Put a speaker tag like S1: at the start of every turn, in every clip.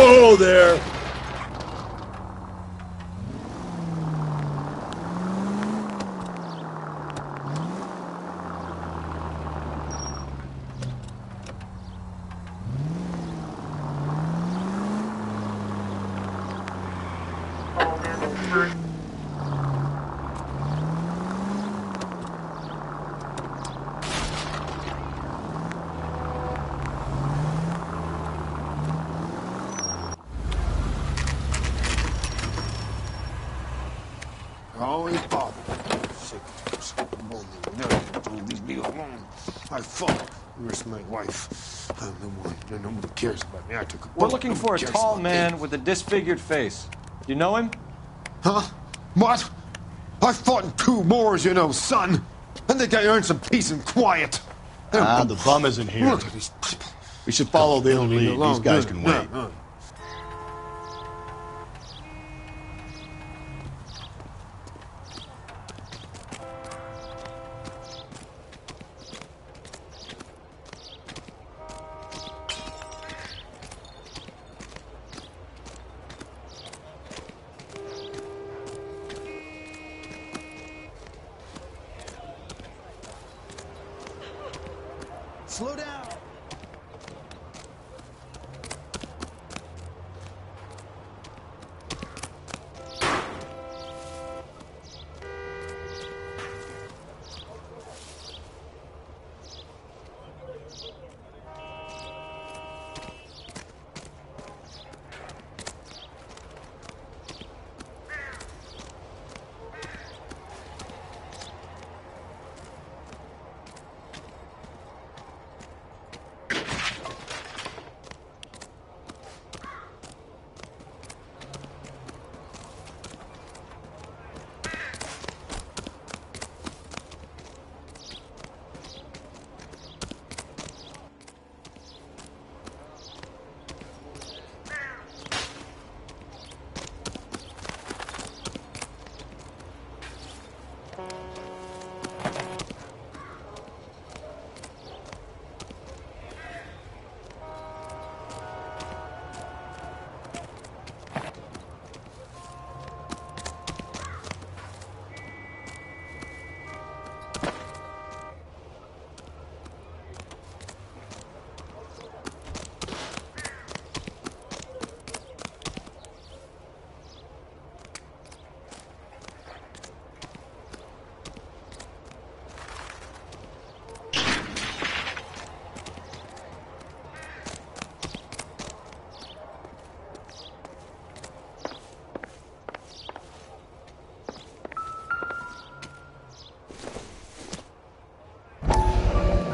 S1: Whoa there!
S2: Holy Bob. Sick. Don't leave me alone. I fought. Where's my wife? I'm no one. No, nobody cares about me. I took a
S3: We're
S2: bullet.
S3: looking for a tall man with a disfigured face. Do you know him?
S2: Huh? What? I fought in two wars, you know, son. I think I earned some peace and quiet.
S4: Ah, the bum isn't here.
S2: Look at these people.
S4: We should follow the
S2: Leave me
S4: lead.
S2: alone.
S4: These guys can
S2: yeah,
S4: wait.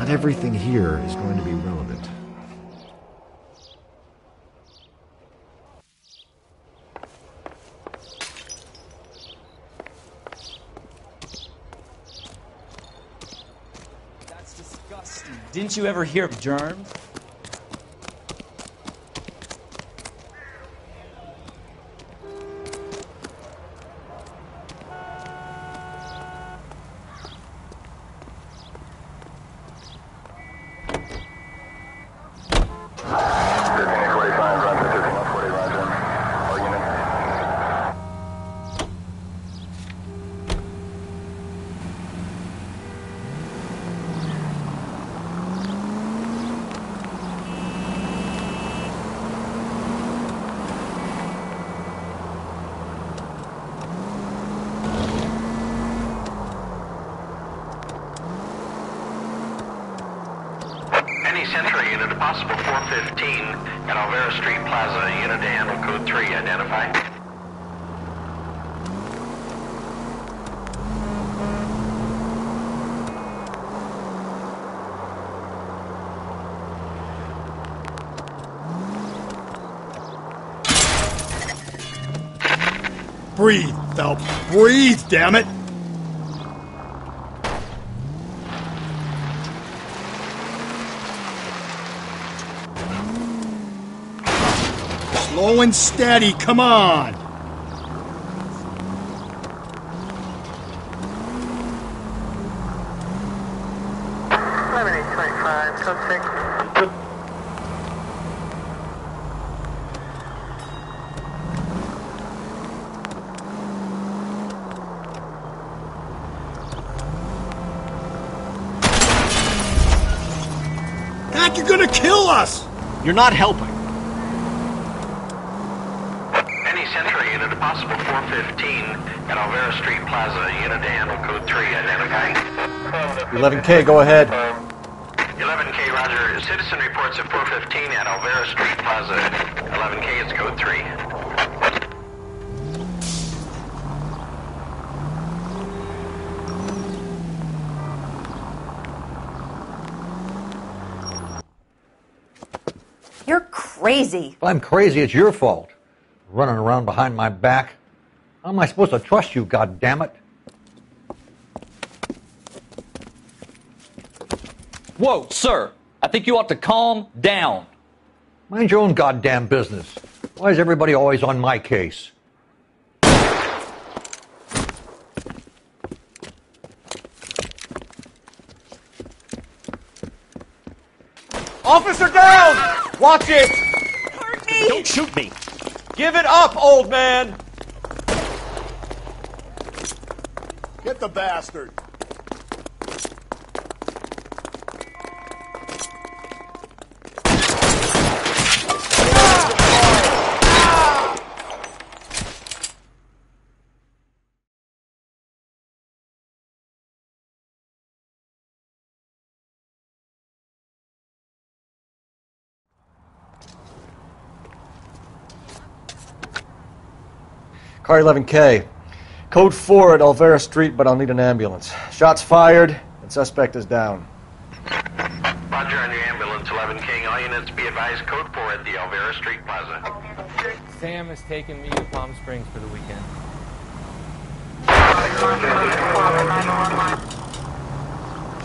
S5: Not everything here is going to be relevant.
S6: That's disgusting. Didn't you ever hear of germs?
S7: Any Century unit, a possible 415 at Olvera Street Plaza. Unit to handle code 3, identify.
S1: Breathe, Phelps. Breathe, damn it! Slow and steady, come on! like you're gonna kill us!
S4: You're not helping.
S7: Any Century unit, possible 415 at Olvera Street Plaza. Unit to handle code 3, identifying.
S3: 11K, go ahead.
S7: 11K, roger. Citizen reports at 415 at Alvera Street Plaza. 11K, it's code 3.
S8: Crazy.
S9: If I'm crazy, it's your fault. Running around behind my back. How am I supposed to trust you, God damn it?
S6: Whoa, sir. I think you ought to calm down.
S9: Mind your own goddamn business. Why is everybody always on my case?
S3: Officer down! Watch it!
S8: Hurt me!
S4: Don't shoot me.
S3: Give it up, old man!
S1: Get the bastard!
S3: Car 11K. Code 4 at Olvera Street, but I'll need an ambulance. Shots fired, and suspect is down.
S7: Roger on your ambulance, 11K. All units be advised, code 4 at the Olvera Street Plaza.
S10: Sam has taken me to Palm Springs for the weekend.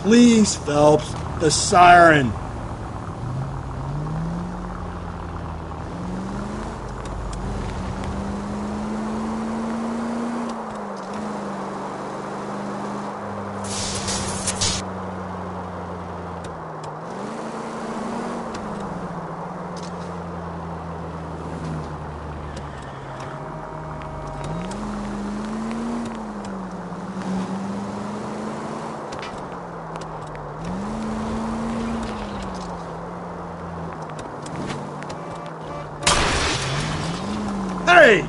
S1: Please, Phelps. The siren. Hey!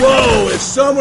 S1: Whoa!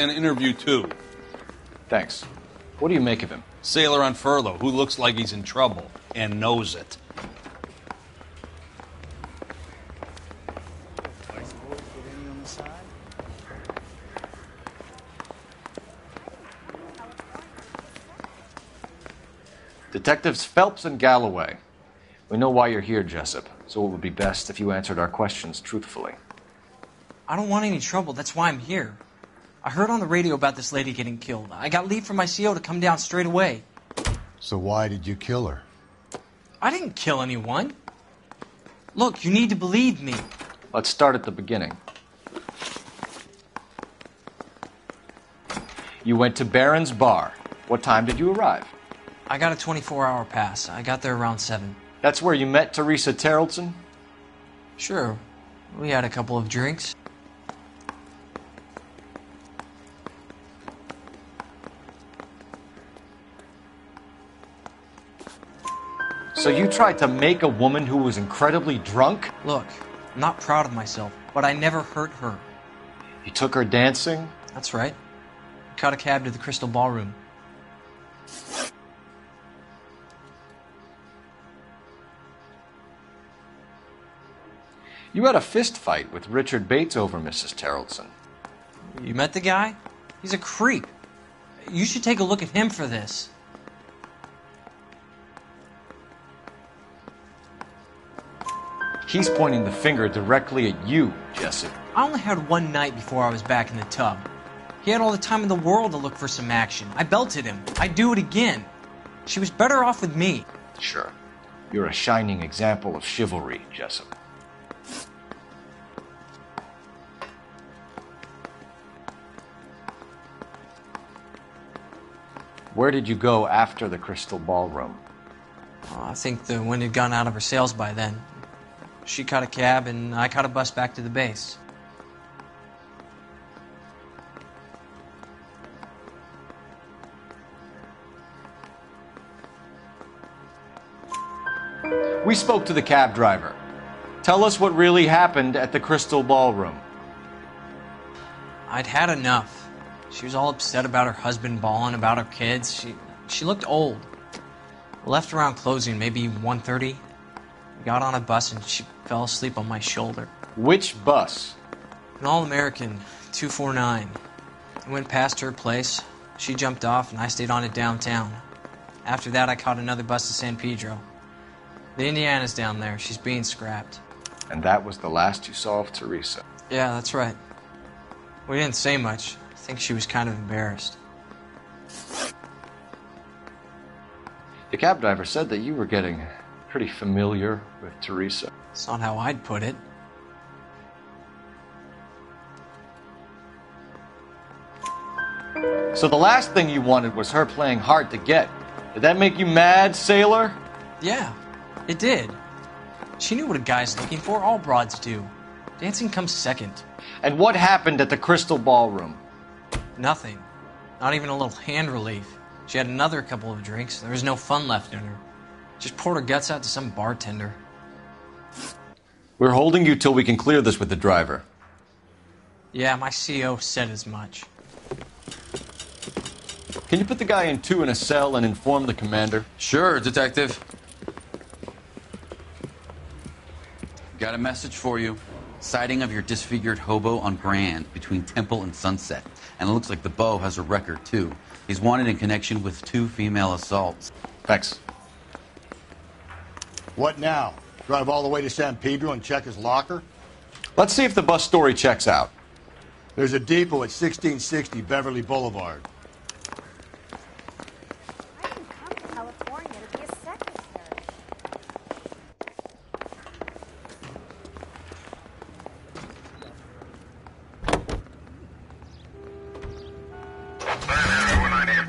S11: in interview two.
S3: Thanks. What do you make of him?
S11: Sailor on furlough who looks like he's in trouble and knows it.
S3: Detectives Phelps and Galloway. We know why you're here, Jessup, so it would be best if you answered our questions truthfully.
S10: I don't want any trouble. That's why I'm here. I heard on the radio about this lady getting killed. I got leave from my CO to come down straight away.
S2: So why did you kill her?
S10: I didn't kill anyone. Look, you need to believe me.
S3: Let's start at the beginning. You went to Barron's Bar. What time did you arrive?
S10: I got a 24 hour pass. I got there around 7.
S3: That's where you met Teresa Terrelson?
S10: Sure. We had a couple of drinks.
S3: You tried to make a woman who was incredibly drunk?
S10: Look, I'm not proud of myself, but I never hurt her.
S3: You took her dancing?
S10: That's right. Caught a cab to the Crystal Ballroom.
S3: You had a fist fight with Richard Bates over Mrs. Terrelson.
S10: You met the guy? He's a creep. You should take a look at him for this.
S3: He's pointing the finger directly at you, Jessup.
S10: I only had one night before I was back in the tub. He had all the time in the world to look for some action. I belted him. I'd do it again. She was better off with me.
S3: Sure. You're a shining example of chivalry, Jessup. Where did you go after the Crystal Ballroom?
S10: Oh, I think the wind had gone out of her sails by then. She caught a cab, and I caught a bus back to the base.
S3: We spoke to the cab driver. Tell us what really happened at the Crystal Ballroom.
S10: I'd had enough. She was all upset about her husband bawling about her kids. She she looked old. Left around closing, maybe 1:30. Got on a bus and she fell asleep on my shoulder.
S3: Which bus?
S10: An all-American 249. I went past her place. She jumped off and I stayed on it downtown. After that, I caught another bus to San Pedro. The Indiana's down there. She's being scrapped.
S3: And that was the last you saw of Teresa.
S10: Yeah, that's right. We didn't say much. I think she was kind of embarrassed.
S3: The cab driver said that you were getting pretty familiar with Teresa.
S10: It's not how I'd put it.
S3: So the last thing you wanted was her playing hard to get. Did that make you mad, sailor?
S10: Yeah, it did. She knew what a guy's looking for. All broads do. Dancing comes second.
S3: And what happened at the Crystal Ballroom?
S10: Nothing. Not even a little hand relief. She had another couple of drinks. There was no fun left in her. Just poured her guts out to some bartender.
S3: We're holding you till we can clear this with the driver.
S10: Yeah, my CO said as much.
S3: Can you put the guy in two in a cell and inform the commander?
S12: Sure, Detective. Got a message for you. Sighting of your disfigured hobo on Grand between Temple and Sunset. And it looks like the Bow has a record, too. He's wanted in connection with two female assaults.
S3: Thanks.
S4: What now? Drive all the way to San Pedro and check his locker?
S3: Let's see if the bus story checks out.
S4: There's a depot at 1660 Beverly Boulevard.
S8: I didn't come to California to be a secretary.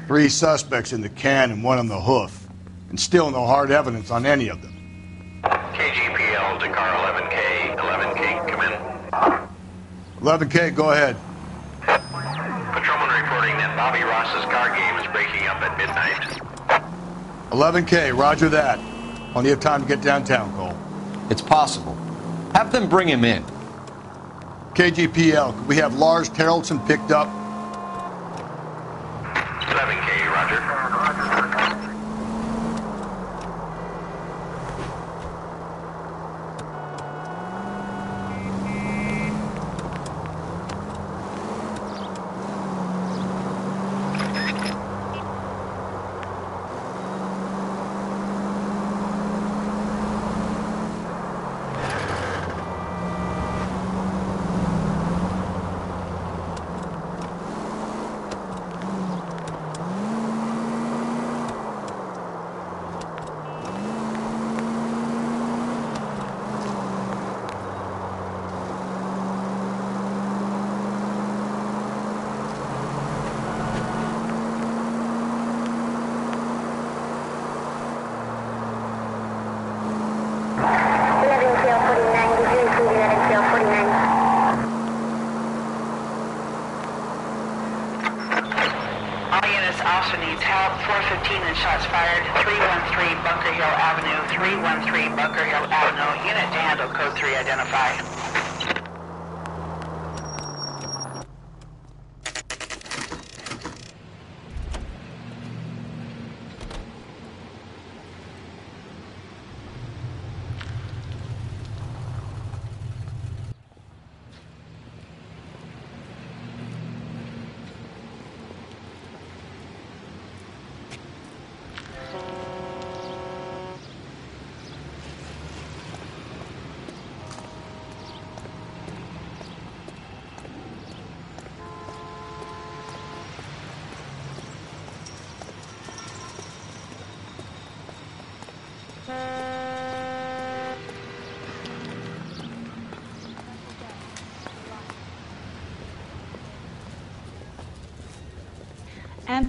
S4: Three suspects in the can and one on the hoof. And still no hard evidence on any of them.
S7: KGPL to car 11K. 11K, come in.
S4: 11K, go ahead.
S7: Patrolman reporting that Bobby Ross's car game is breaking up at midnight.
S4: 11K, roger that. Plenty of time to get downtown, Cole.
S3: It's possible. Have them bring him in.
S4: KGPL, could we have Lars Terrelson picked up?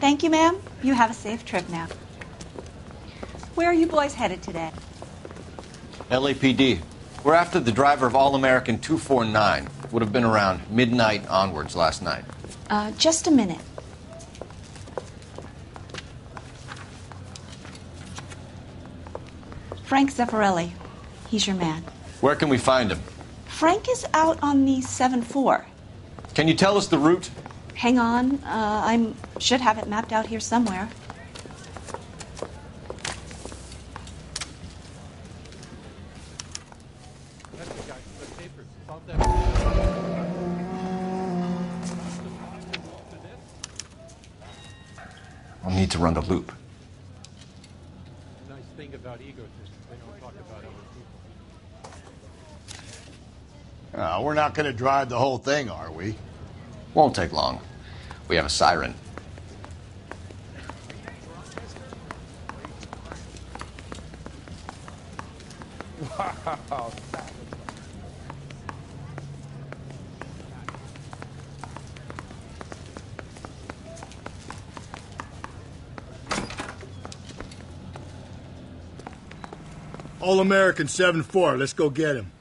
S13: Thank you, ma'am. You have a safe trip now. Where are you boys headed today?
S3: LAPD. We're after the driver of All American 249. Would have been around midnight onwards last night.
S13: Uh, just a minute. Frank Zeffirelli. He's your man.
S3: Where can we find him?
S13: Frank is out on the 7 4.
S3: Can you tell us the route?
S13: Hang on. Uh, I should have it mapped out here somewhere.
S3: I'll need to run the loop.
S14: nice thing about egotists, they don't talk about other people.
S4: Uh, we're not going to drive the whole thing, are we?
S3: Won't take long. We have a siren.
S1: All American 7 4. Let's go get him.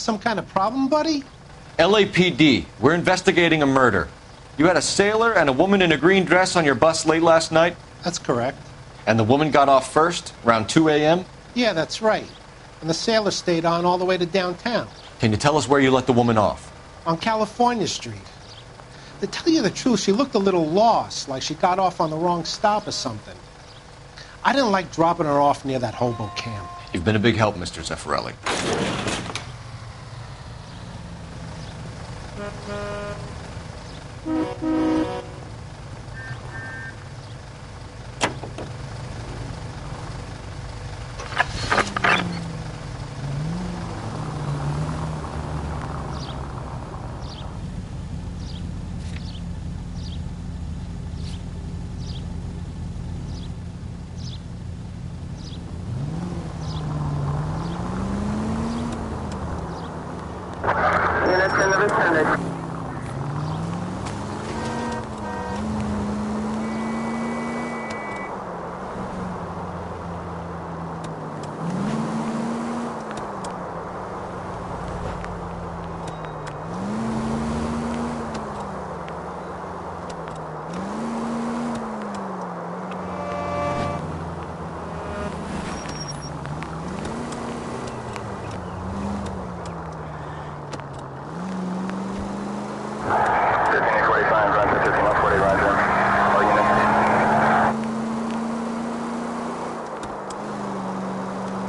S15: Some kind of problem, buddy?
S3: LAPD, we're investigating a murder. You had a sailor and a woman in a green dress on your bus late last night?
S15: That's correct.
S3: And the woman got off first, around 2 a.m.?
S15: Yeah, that's right. And the sailor stayed on all the way to downtown,
S3: Can you tell us where you let the woman off?
S15: on California Street. To tell you the truth, she looked a little lost, like she got off on the wrong stop or something. I didn't like dropping her off near that hobo camp.
S3: You've been a big help, Mr. Zeffirelli.
S16: Units in the vicinity. Fifteen forty-five, Roger. Fifteen oh forty, Roger. All units.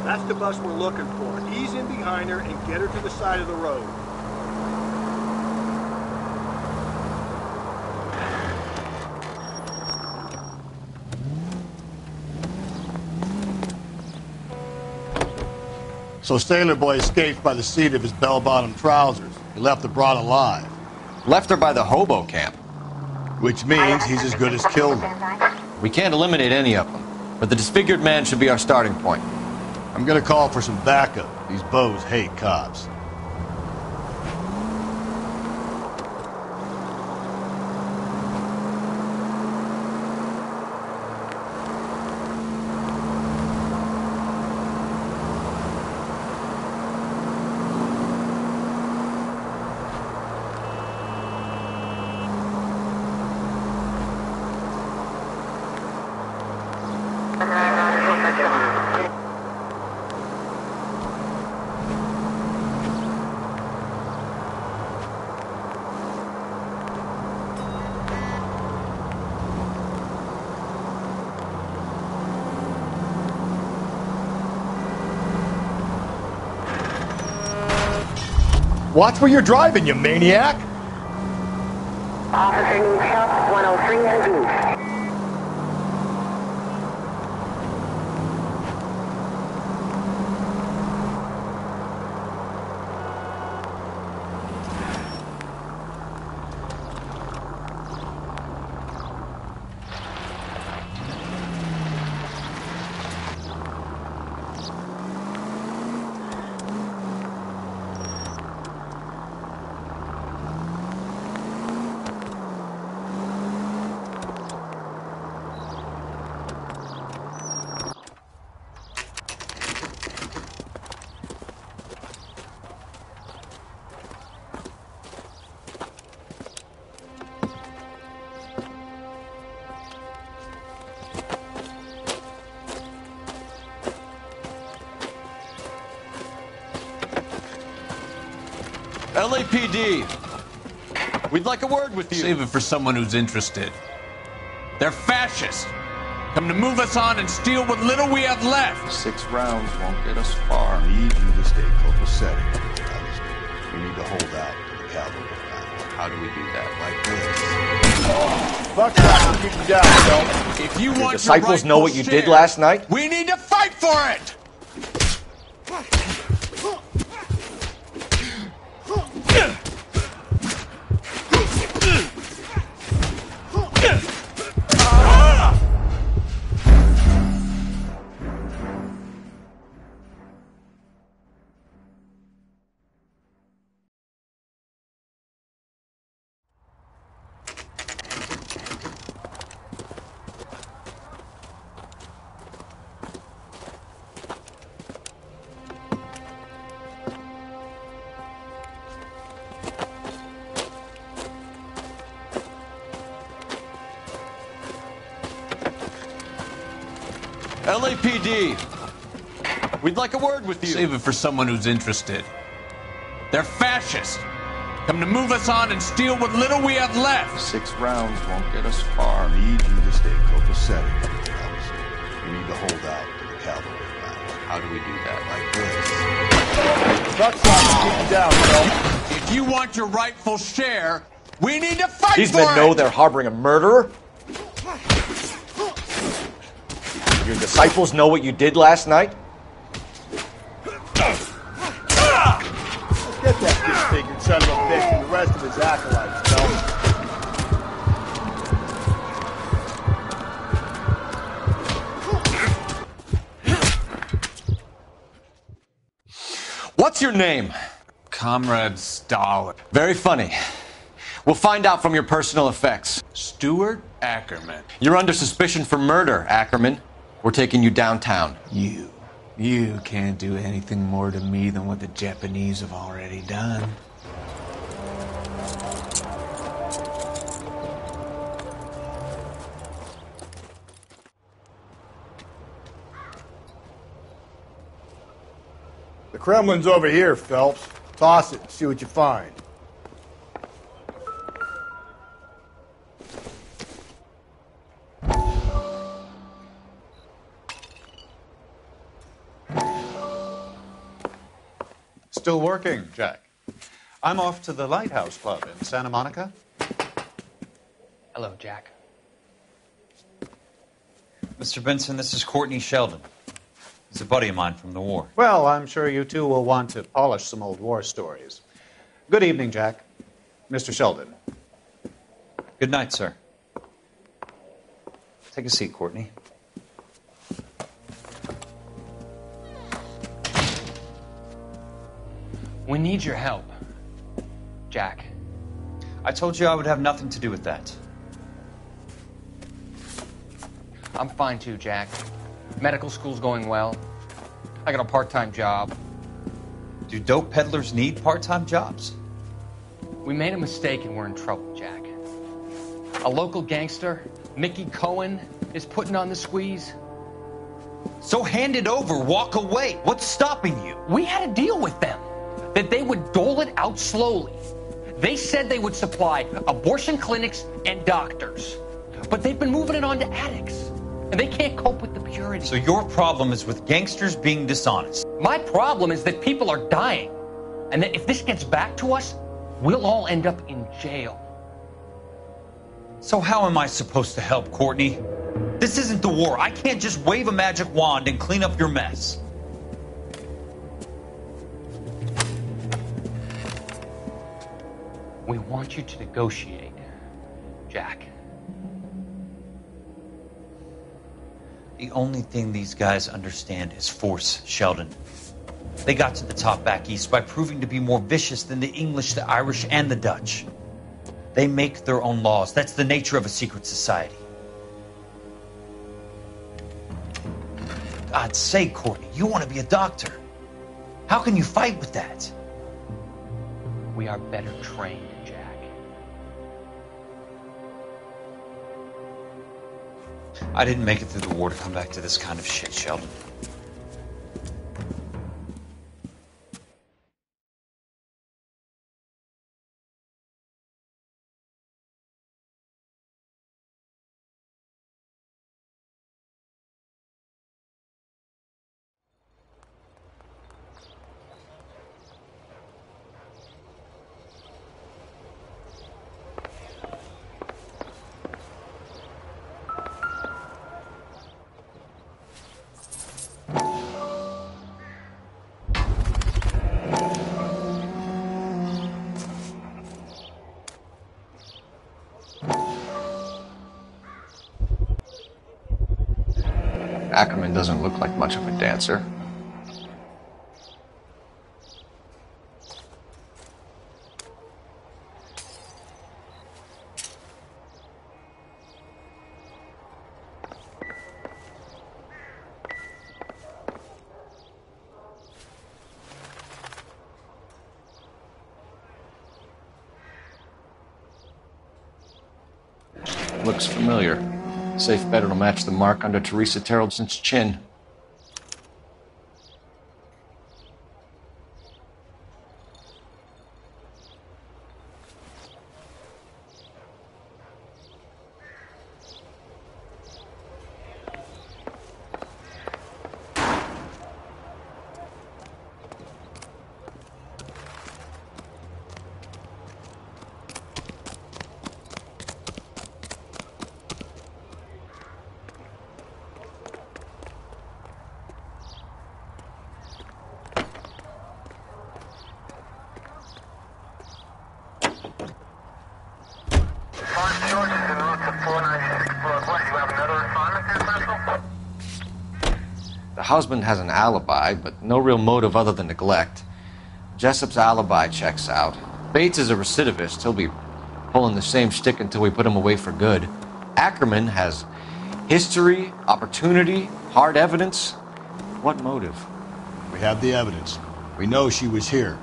S17: That's the bus we're looking for. Ease in behind her and get her to the side of the road.
S1: So Sailor Boy escaped by the seat of his bell-bottom trousers. He left the broad alive.
S3: Left her by the hobo camp.
S1: Which means he's as good as killed her.
S3: We can't eliminate any of them, but the disfigured man should be our starting point.
S1: I'm gonna call for some backup. These bows hate cops. Watch where you're driving, you maniac!
S16: Officer needs help, 103 and east.
S3: We'd like a word with you.
S11: Save it for someone who's interested. They're fascists. Come to move us on and steal what little we have left.
S3: Six rounds won't get us far.
S1: I need you to stay copacetic. We need to hold out to the cavalry.
S11: How do we do that?
S1: Like this.
S17: Fuck that. Keep them down, Bill.
S11: If you
S3: The
S11: want
S3: disciples
S11: your
S3: know what
S11: rightful
S3: you did last night?
S11: We need to fight for it. Like a word with you. Save it for someone who's interested. They're fascists. Come to move us on and steal what little we have left.
S3: Six rounds won't get us far.
S4: I need you to stay copacetic, Phelps. You need to hold out to the cavalry battle.
S3: How do we do that?
S4: Like this. Truck stop to keep down, Phelps.
S11: If you want your rightful share, we need to fight
S3: These
S11: for
S3: men
S11: it.
S3: know they're harboring a murderer. Your disciples know what you did last night. What's your name?
S11: Comrade Stalin.
S3: Very funny. We'll find out from your personal effects.
S11: Stuart Ackerman.
S3: You're under suspicion for murder, Ackerman. We're taking you downtown.
S11: You. You can't do anything more to me than what the Japanese have already done.
S4: Kremlin's over here, Phelps. Toss it and see what you find.
S18: Still working, Jack. I'm off to the Lighthouse Club in Santa Monica.
S19: Hello, Jack.
S12: Mr. Benson, this is Courtney Sheldon. He's a buddy of mine from the war.
S18: Well, I'm sure you two will want to polish some old war stories. Good evening, Jack. Mr. Sheldon.
S12: Good night, sir. Take a seat, Courtney.
S19: We need your help. Jack.
S12: I told you I would have nothing to do with that.
S19: I'm fine too, Jack. Medical school's going well. I got a part time job.
S12: Do dope peddlers need part time jobs?
S19: We made a mistake and we're in trouble, Jack. A local gangster, Mickey Cohen, is putting on the squeeze.
S12: So hand it over, walk away. What's stopping you?
S19: We had a deal with them that they would dole it out slowly. They said they would supply abortion clinics and doctors, but they've been moving it on to addicts, and they can't cope with the purity.
S12: So your problem is with gangsters being dishonest.
S19: My problem is that people are dying, and that if this gets back to us, we'll all end up in jail.
S12: So how am I supposed to help, Courtney? This isn't the war. I can't just wave a magic wand and clean up your mess.
S19: We want you to negotiate, Jack.
S12: The only thing these guys understand is force, Sheldon. They got to the top back east by proving to be more vicious than the English, the Irish, and the Dutch. They make their own laws. That's the nature of a secret society. God's sake, Courtney, you want to be a doctor. How can you fight with that?
S19: We are better trained,
S12: I didn't make it through the war to come back to this kind of shit, Sheldon.
S3: Ackerman doesn't look like much of a dancer. Looks familiar. Safe bet it'll match the mark under Teresa Terrelson's chin. The husband has an alibi, but no real motive other than neglect. Jessup's alibi checks out. Bates is a recidivist. He'll be pulling the same shtick until we put him away for good. Ackerman has history, opportunity, hard evidence. What motive?
S4: We have the evidence. We know she was here.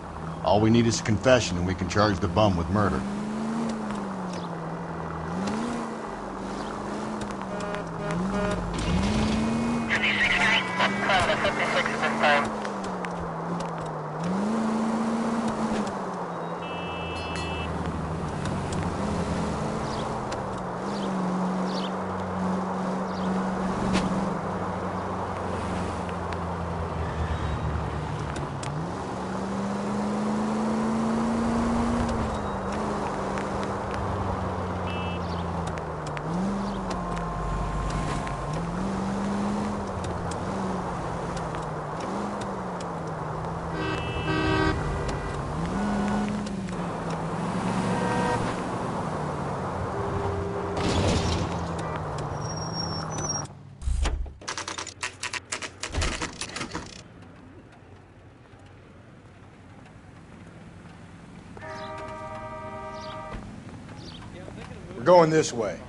S4: All we need is a confession, and we can charge the bum with murder. This way.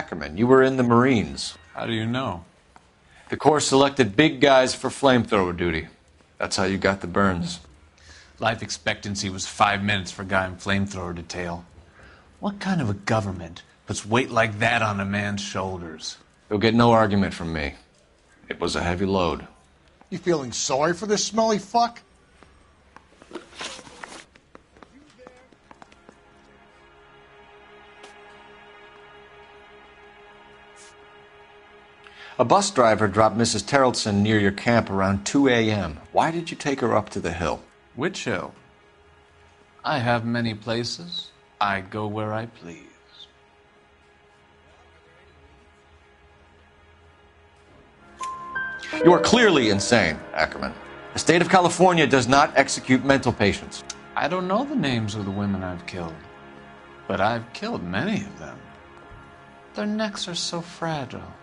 S3: Ackerman, you were in the Marines.
S11: How do you know?
S3: The Corps selected big guys for flamethrower duty. That's how you got the burns.
S11: Life expectancy was five minutes for a guy in flamethrower detail. What kind of a government puts weight like that on a man's shoulders?
S3: You'll get no argument from me. It was a heavy load.
S4: You feeling sorry for this smelly fuck?
S3: A bus driver dropped Mrs. Terrelson near your camp around 2 a.m. Why did you take her up to the hill?
S11: Which hill? I have many places. I go where I please.
S3: You are clearly insane, Ackerman. The state of California does not execute mental patients.
S11: I don't know the names of the women I've killed, but I've killed many of them. Their necks are so fragile.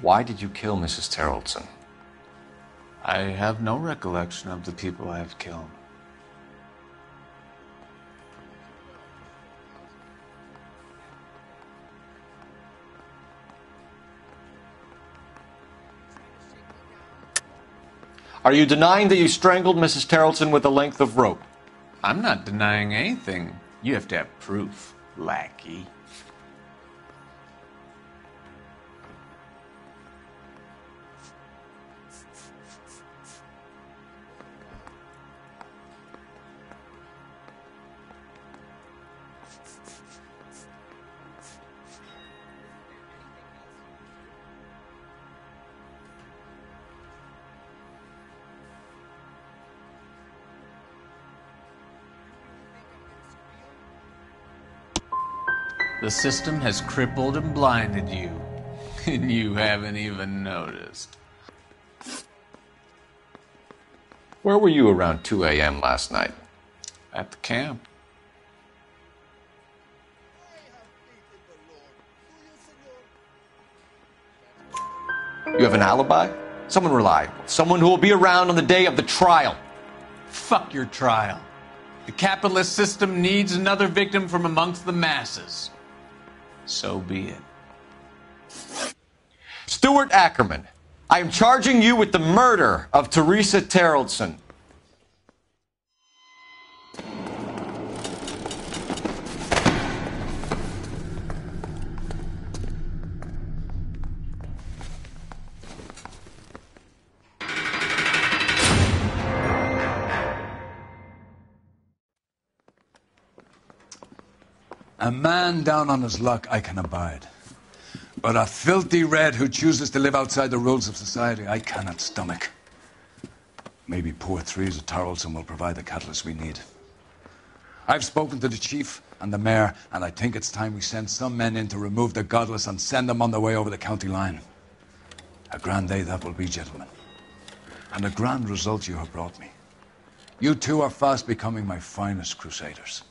S3: Why did you kill Mrs. Terrelson?
S11: I have no recollection of the people I have killed.
S3: Are you denying that you strangled Mrs. Terrelson with a length of rope?
S11: I'm not denying anything. You have to have proof, lackey. The system has crippled and blinded you, and you haven't even noticed.
S3: Where were you around 2 a.m. last night?
S11: At the camp.
S3: You have an alibi? Someone reliable. Someone who will be around on the day of the trial.
S11: Fuck your trial. The capitalist system needs another victim from amongst the masses. So be it.
S3: Stuart Ackerman, I am charging you with the murder of Teresa Terrelson.
S20: A man down on his luck I can abide. But a filthy red who chooses to live outside the rules of society I cannot stomach. Maybe poor Theresa Terrelson will provide the catalyst we need. I've spoken to the chief and the mayor, and I think it's time we send some men in to remove the godless and send them on their way over the county line. A grand day that will be, gentlemen. And a grand result you have brought me. You two are fast becoming my finest crusaders.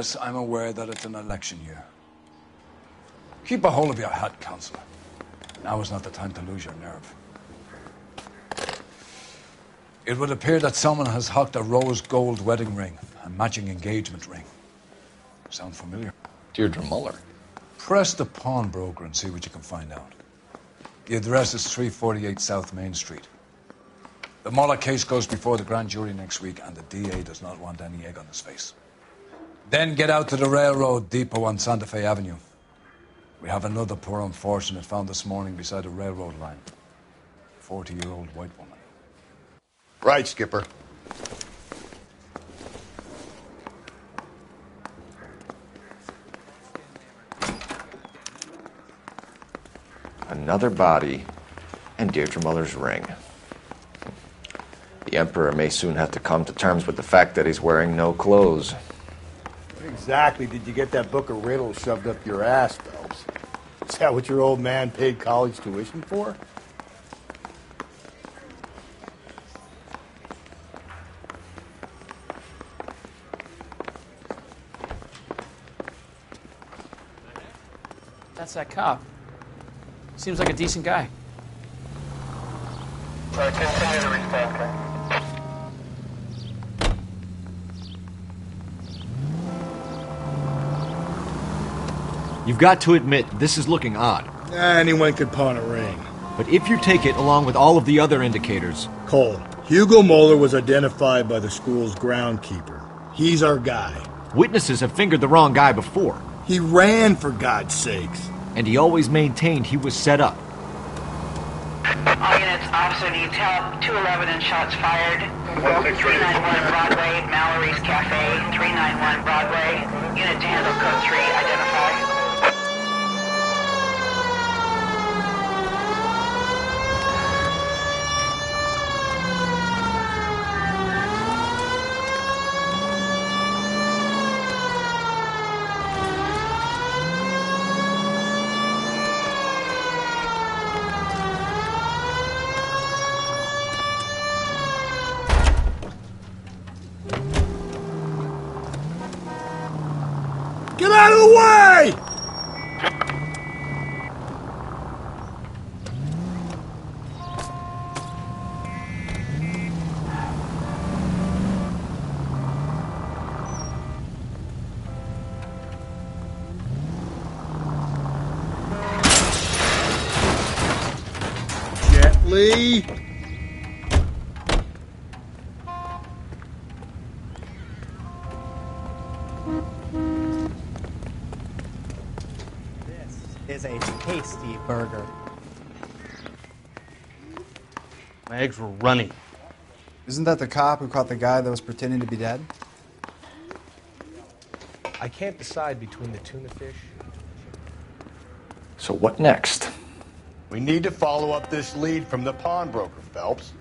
S20: Yes, I'm aware that it's an election year. Keep a hold of your hat, Counselor. Now is not the time to lose your nerve. It would appear that someone has hocked a rose gold wedding ring and matching engagement ring. Sound familiar?
S3: Deirdre Moller.
S20: Press the pawnbroker and see what you can find out. The address is 348 South Main Street. The Moller case goes before the grand jury next week, and the DA does not want any egg on his face. Then get out to the railroad depot on Santa Fe Avenue. We have another poor unfortunate found this morning beside a railroad line. 40 year old white woman.
S4: Right, Skipper.
S3: Another body and Deirdre Moller's ring. The Emperor may soon have to come to terms with the fact that he's wearing no clothes.
S1: What exactly did you get that book of riddles shoved up your ass, Phelps? Is that what your old man paid college tuition for?
S10: That's that cop. Seems like a decent guy.
S7: Continue to respond,
S5: You've got to admit, this is looking odd.
S1: Anyone could pawn a ring.
S3: But if you take it along with all of the other indicators.
S1: Cole, Hugo Moller was identified by the school's groundkeeper. He's our guy.
S3: Witnesses have fingered the wrong guy before.
S1: He ran, for God's sakes.
S3: And he always maintained he was set up.
S21: All units, officer needs help. 211 and shots fired. 391 Broadway, Mallory's Cafe. 391 Broadway. Unit to handle code 3, identify.
S22: My were runny.
S23: Isn't that the cop who caught the guy that was pretending to be dead?
S14: I can't decide between the tuna fish.
S24: So what next?
S25: We need to follow up this lead from the pawnbroker, Phelps.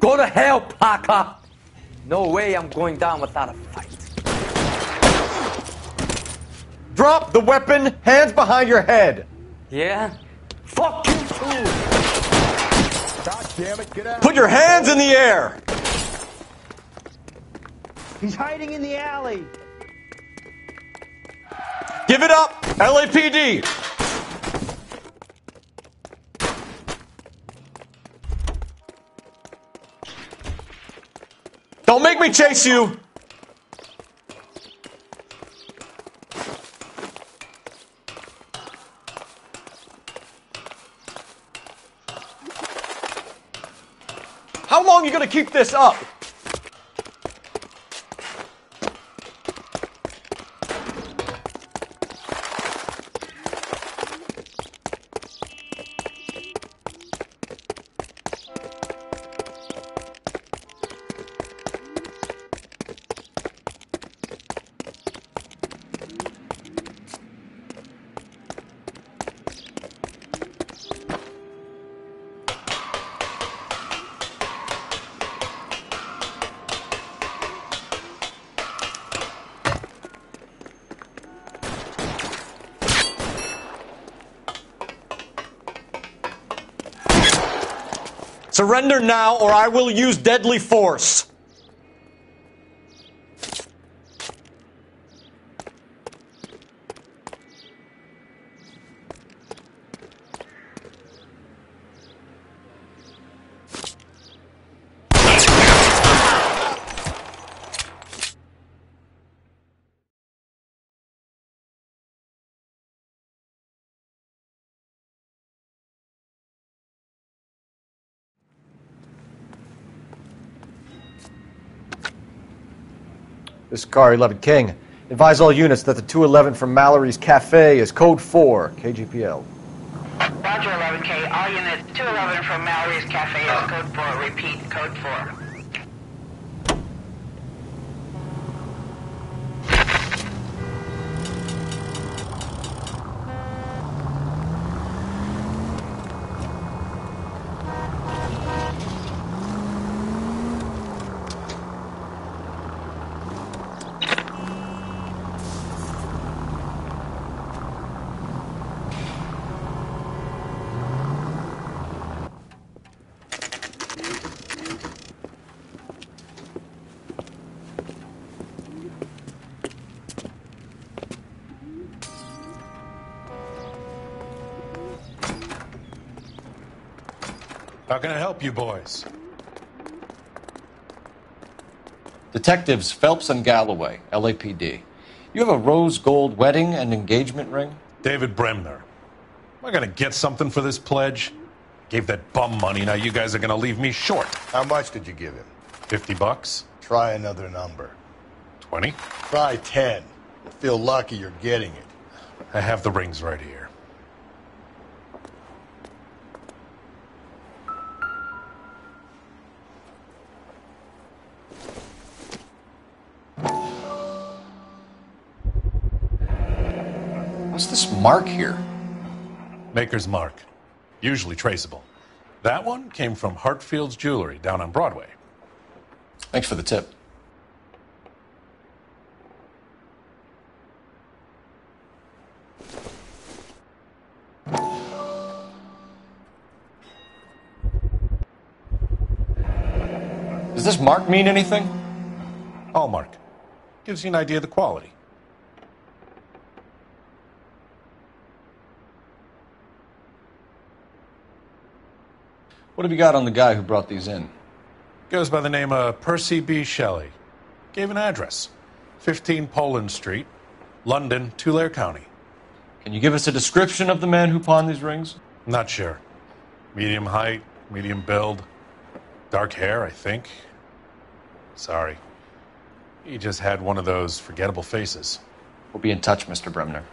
S19: Go to hell, Parker! No way I'm going down without a fight.
S22: Drop the weapon, hands behind your head.
S19: Yeah? Fuck you too!
S25: God damn it, get out.
S22: Put your hands in the air.
S26: He's hiding in the alley.
S22: Give it up, LAPD. Don't make me chase you. You gonna keep this up? Surrender now, or I will use deadly force.
S3: This is Car 11 King. Advise all units that the 211 from Mallory's Cafe is code 4, KGPL.
S21: Roger 11K. All units, 211 from Mallory's Cafe is oh. code 4. Repeat, code 4.
S27: How can I help you boys?
S3: Detectives Phelps and Galloway, LAPD. You have a rose gold wedding and engagement ring?
S27: David Bremner. Am I going to get something for this pledge? Gave that bum money, now you guys are going to leave me short.
S1: How much did you give him?
S27: 50 bucks?
S1: Try another number.
S27: 20?
S1: Try 10. You'll feel lucky you're getting it.
S27: I have the rings right here.
S3: Mark here?
S27: Maker's mark. Usually traceable. That one came from Hartfield's Jewelry down on Broadway.
S3: Thanks for the tip. Does this mark mean anything?
S27: Hallmark. Gives you an idea of the quality.
S3: What have you got on the guy who brought these in?
S27: Goes by the name of Percy B. Shelley. Gave an address 15 Poland Street, London, Tulare County.
S3: Can you give us a description of the man who pawned these rings?
S27: Not sure. Medium height, medium build, dark hair, I think. Sorry. He just had one of those forgettable faces.
S3: We'll be in touch, Mr. Bremner.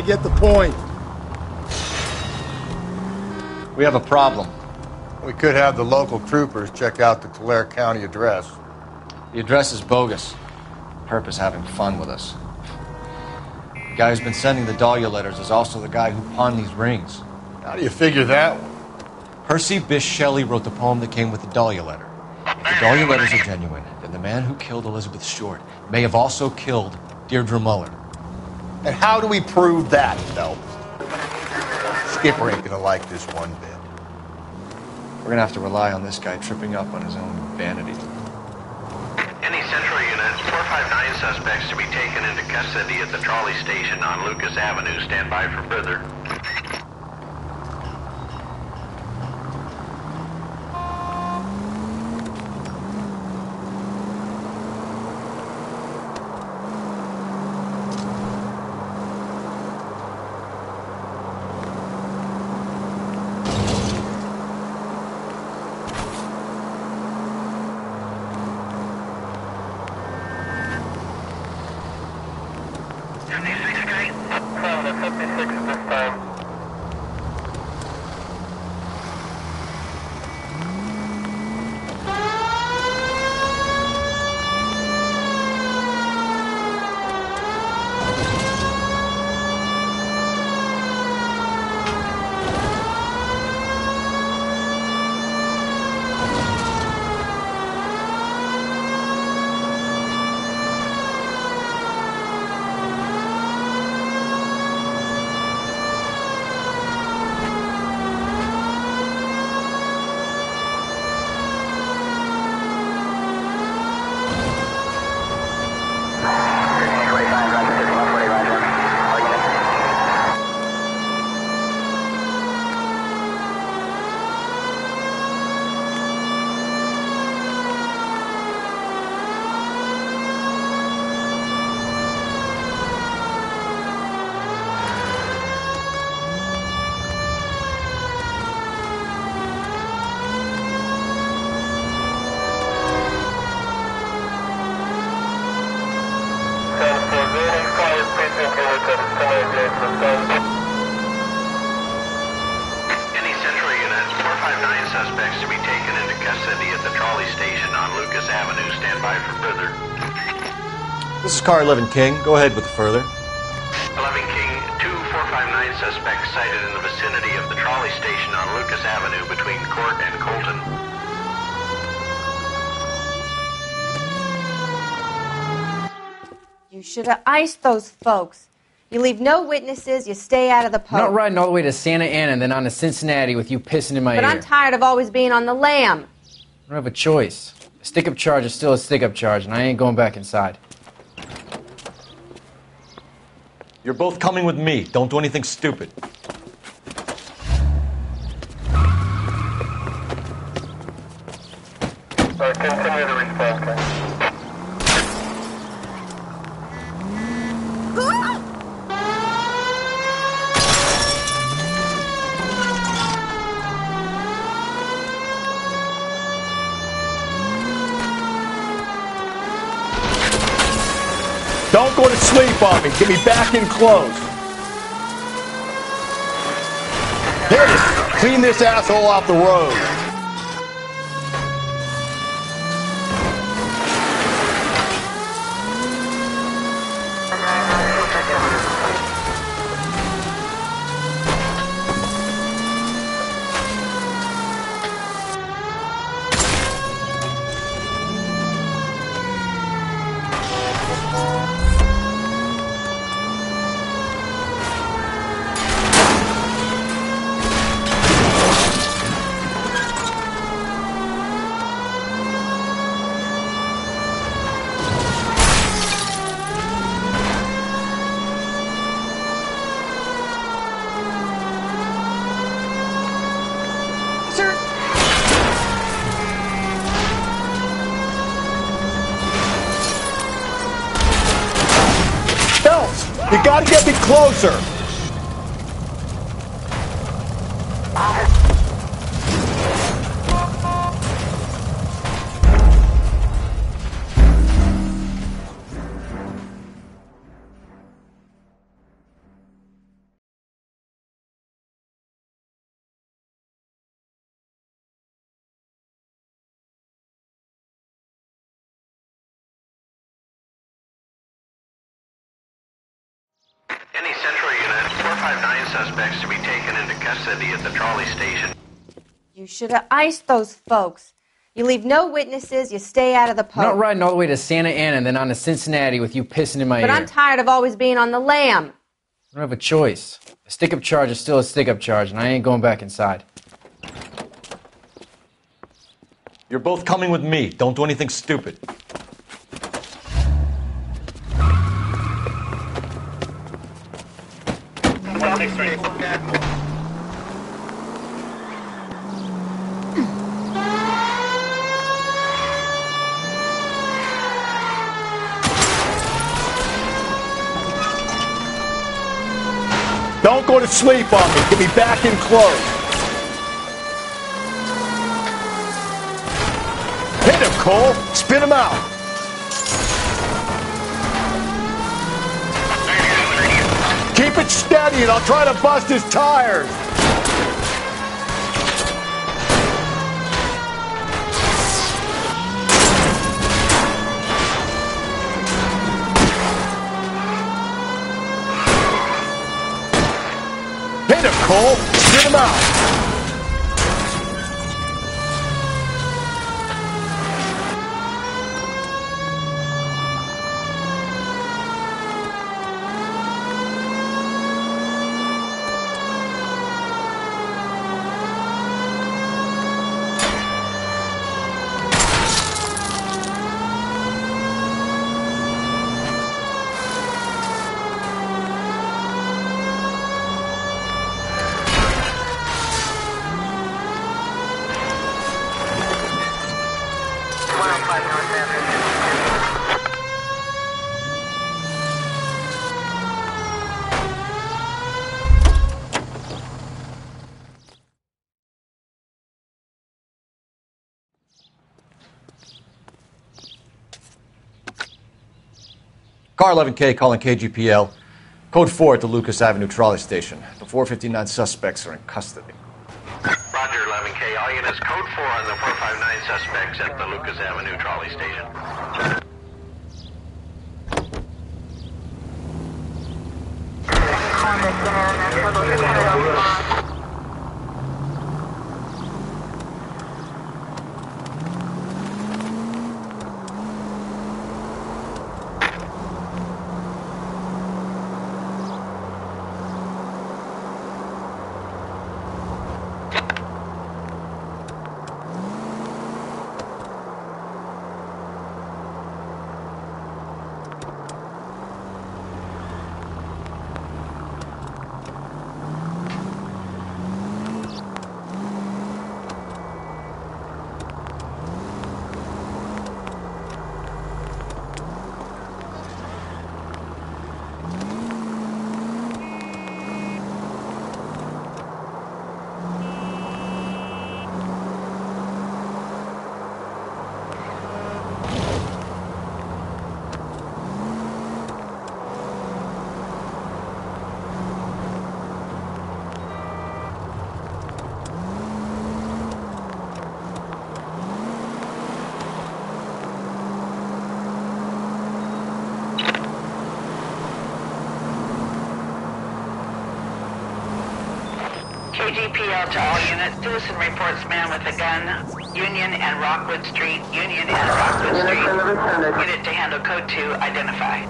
S1: I get the point.
S3: We have a problem.
S1: We could have the local troopers check out the Tulare County address.
S3: The address is bogus. Herp is having fun with us. The guy who's been sending the Dahlia letters is also the guy who pawned these rings.
S1: How do you figure that one?
S3: Percy Bysshe Shelley wrote the poem that came with the Dahlia letter. If the Dahlia letters are genuine, then the man who killed Elizabeth Short may have also killed Deirdre Moller.
S1: And how do we prove that, though? Skipper ain't gonna like this one bit.
S3: We're gonna have to rely on this guy tripping up on his own vanity.
S7: Any central units, 459 suspects to be taken into custody at the trolley station on Lucas Avenue. Stand by for further.
S28: This
S5: is Car 11 King. Go ahead with the further.
S7: 11 King, two 459 suspects cited in the vicinity of the trolley station on Lucas Avenue between Court and Colton.
S28: You should have iced those folks. You leave no witnesses, you stay out of the
S29: I'm
S28: post.
S29: not riding all the way to Santa Ana and then on to Cincinnati with you pissing in my
S28: but
S29: ear.
S28: But I'm tired of always being on the lam.
S29: I don't have a choice. A stick up charge is still a stick up charge, and I ain't going back inside.
S5: You're both coming with me. Don't do anything stupid.
S7: Continue the response.
S1: Don't go to Get me back in close. Hit it. Clean this asshole off the road.
S28: Sir.
S1: Phelps, you gotta get me closer.
S28: Should have iced those folks. You leave no witnesses, you stay out of the
S29: I'm
S28: post.
S29: not riding all the way to Santa Ana and then on to Cincinnati with you pissing in my
S28: but
S29: ear.
S28: I'm tired of always being on the lam.
S29: I don't have a choice. A stick up charge is still a stick up charge, and I ain't going back inside.
S5: You're both coming with me. Don't do anything stupid.
S1: Don't go to sleep on me. Get me back in close. Hit him, Cole. Spin him out. Keep it steady and I'll try to bust his tires. Cole. Spin him out.
S5: Car 11K calling KGPL.
S3: Code 4 at the Lucas Avenue trolley station. The 459 suspects are in custody.
S16: Roger, 11K. All units, code 4 on the 459 suspects at the Lucas Avenue trolley station.
S21: KGPL to all units. Citizen reports man with a gun. Union and Rockwood Street. Union and Rockwood Street. Unit to handle code 2. Identify.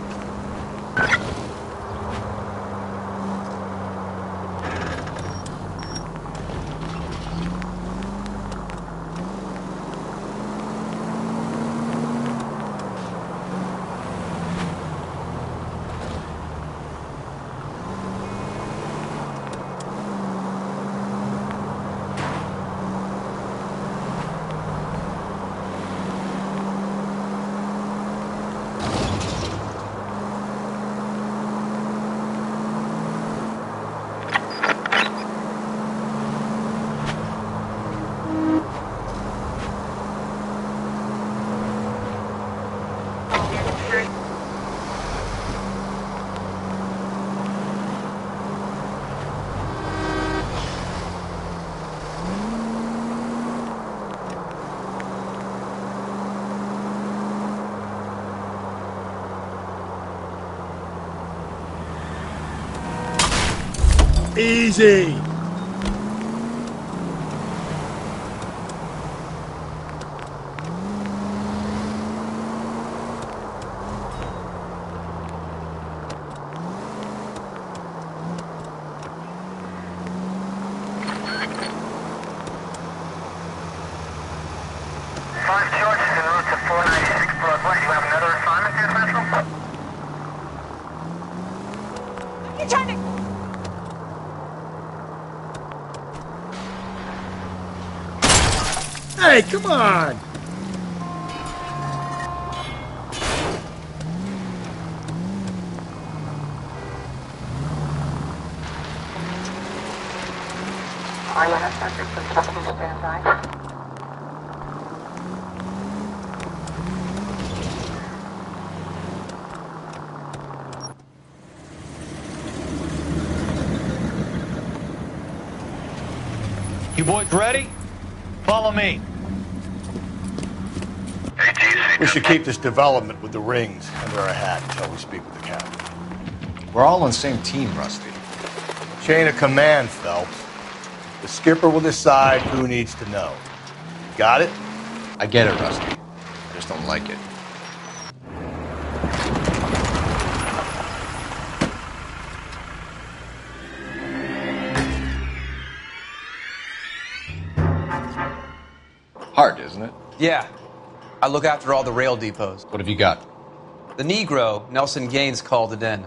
S1: Easy.
S16: Five charges en route to 496 Broadway. You have another assignment here, Central?
S30: You trying to...
S1: Hey, come on.
S16: All units, subject to stopping to stand by.
S19: You boys ready? Follow me.
S1: We should keep this development with the rings under our hat until we speak with the captain.
S3: We're all on the same team, Rusty.
S1: Chain of command, Phelps. The skipper will decide who needs to know. Got it?
S3: I get it, Rusty.
S31: Look after all the rail depots.
S3: What have you got?
S31: The Negro, Nelson Gaines, called it in.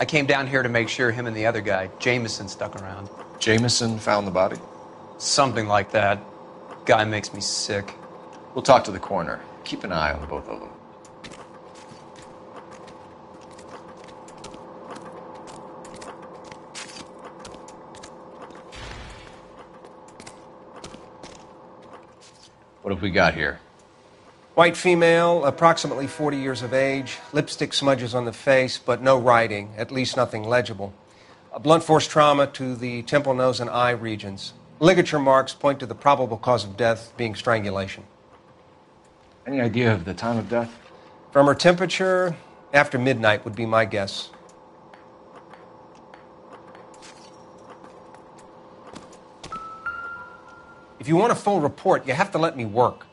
S31: I came down here to make sure him and the other guy, Jameson, stuck around.
S3: Jameson found the body?
S31: Something like that. Guy makes me sick.
S3: We'll talk to the coroner. Keep an eye on both of them. What have we got here?
S32: White female, approximately 40 years of age, lipstick smudges on the face, but no writing, at least nothing legible. A blunt force trauma to the temple, nose, and eye regions. Ligature marks point to the probable cause of death being strangulation.
S3: Any idea of the time of death?
S32: From her temperature, after midnight would be my guess. If you want a full report, you have to let me work.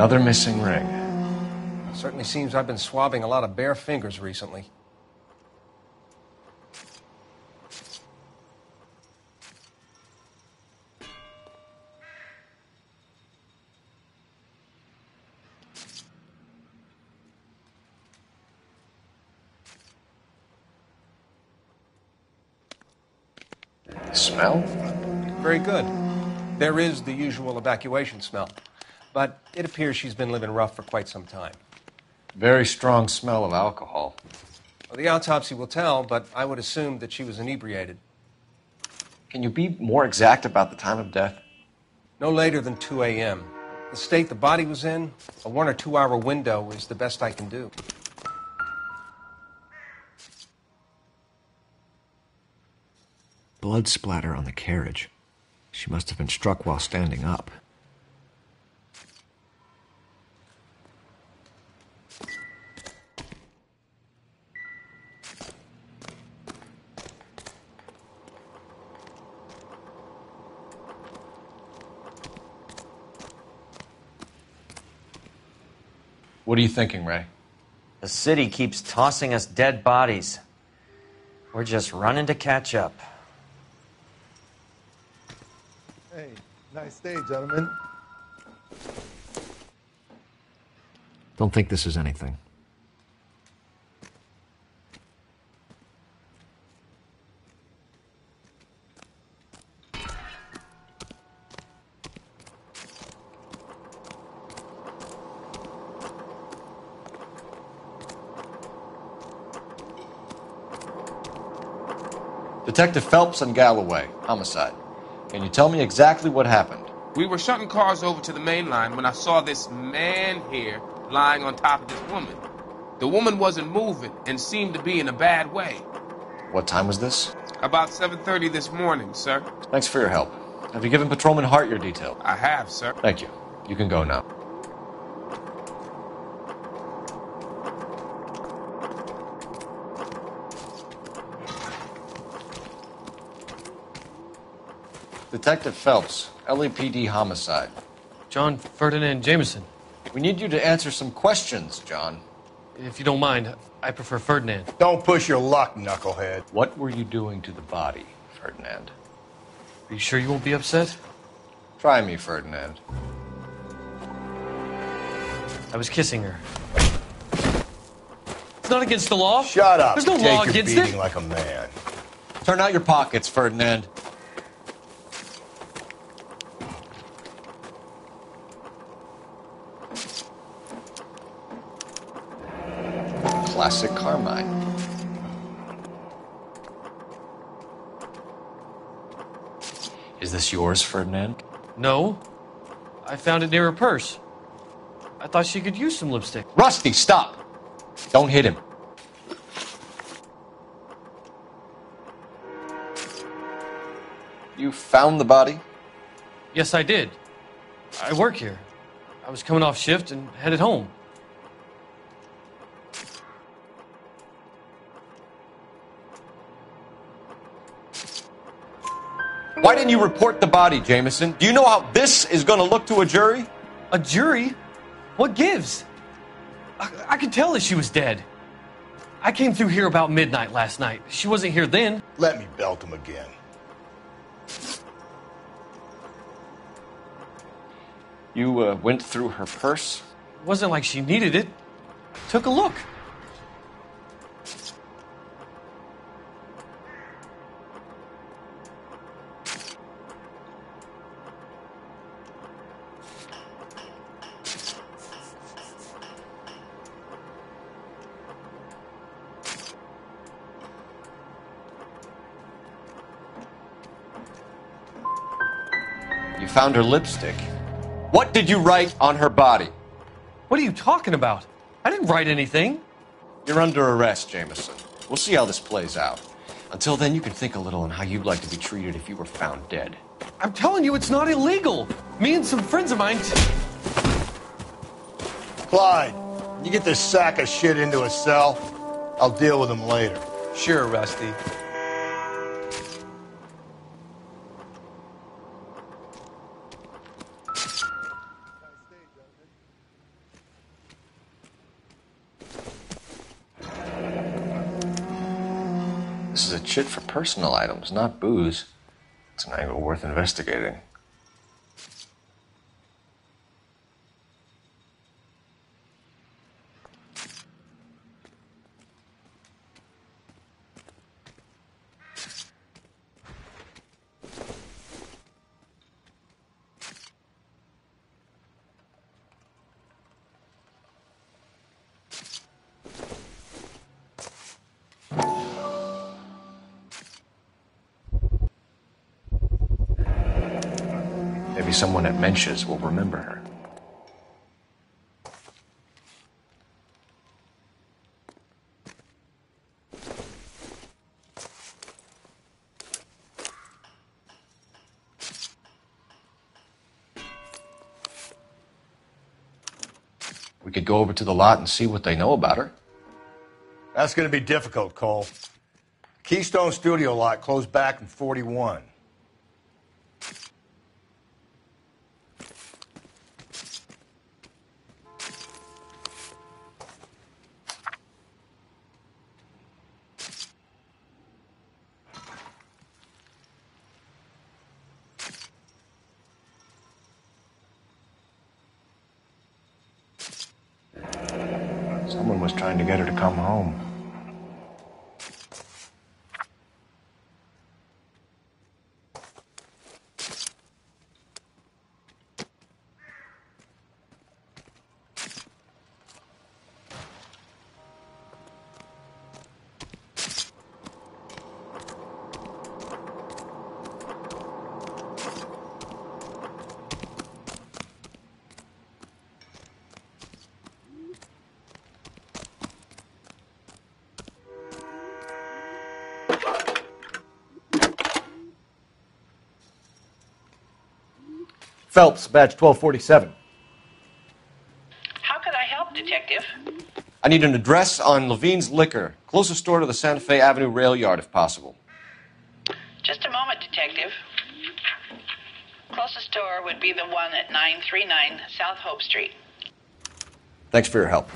S3: Another missing ring.
S32: Certainly seems I've been swabbing a lot of bare fingers recently.
S3: Smell?
S32: Very good. There is the usual evacuation smell, but it appears she's been living rough for quite some time.
S3: Very strong smell of alcohol.
S32: Well, the autopsy will tell, but I would assume that she was inebriated.
S3: Can you be more exact about the time of death?
S32: No later than 2 a.m. The state the body was in, a one or two hour window is the best I can do.
S3: Blood splatter on the carriage. She must have been struck while standing up. What are you thinking, Ray?
S33: The city keeps tossing us dead bodies. We're just running to catch up.
S34: Hey, nice day, gentlemen.
S3: Don't think this is anything. Detective Phelps and Galloway, homicide. Can you tell me exactly what happened?
S35: We were shunting cars over to the main line when I saw this man here lying on top of this woman. The woman wasn't moving and seemed to be in a bad way.
S3: What time was this?
S35: About 7:30 this morning, sir.
S3: Thanks for your help. Have you given Patrolman Hart your detail?
S35: I have, sir.
S3: Thank you. You can go now. Detective Phelps, LAPD homicide.
S31: John Ferdinand Jameson.
S3: We need you to answer some questions, John.
S31: If you don't mind, I prefer Ferdinand.
S1: Don't push your luck, knucklehead.
S3: What were you doing to the body, Ferdinand?
S31: Are you sure you won't be upset?
S3: Try me, Ferdinand.
S31: I was kissing her. It's not against the law.
S1: Shut up.
S31: There's no
S1: Take
S31: law
S1: your
S31: against
S1: beating
S31: it.
S1: like a man.
S3: Turn out your pockets, Ferdinand. Classic Carmine. Is this yours, Ferdinand?
S31: No. I found it near her purse. I thought she could use some lipstick.
S3: Rusty, stop! Don't hit him. You found the body?
S31: Yes, I did. I work here. I was coming off shift and headed home.
S3: Why didn't you report the body, Jameson? Do you know how this is going to look to a jury?
S31: A jury? What gives? I, I could tell that she was dead. I came through here about midnight last night. She wasn't here then.
S1: Let me belt him again.
S3: You uh, went through her purse?
S31: It wasn't like she needed it. Took a look.
S3: Found her lipstick. What did you write on her body?
S31: What are you talking about? I didn't write anything.
S3: You're under arrest, Jameson. We'll see how this plays out. Until then, you can think a little on how you'd like to be treated if you were found dead.
S31: I'm telling you, it's not illegal. Me and some friends of mine.
S1: Clyde, you get this sack of shit into a cell. I'll deal with him later.
S36: Sure, Rusty.
S3: Chit for personal items, not booze. It's an angle worth investigating. Will remember her. We could go over to the lot and see what they know about her.
S1: That's going to be difficult, Cole. Keystone Studio lot closed back in 41.
S3: Someone was trying to get her to come home.
S5: Phelps, badge 1247.
S21: How could I help, Detective?
S3: I need an address on Levine's Liquor, closest store to the Santa Fe Avenue rail yard if possible.
S21: Just a moment, Detective. Closest store would be the one at 939 South Hope Street.
S3: Thanks for your help.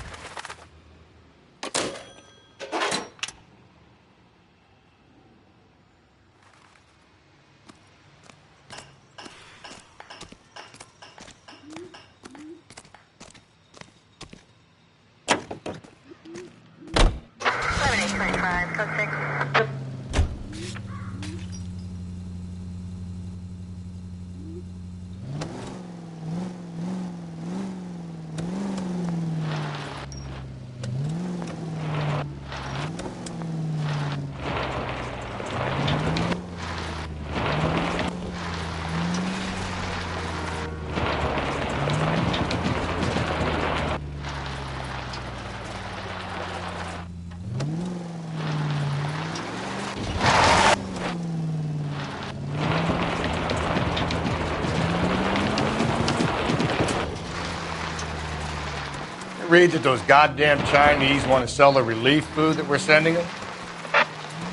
S1: That those goddamn Chinese want to sell the relief food that we're sending them.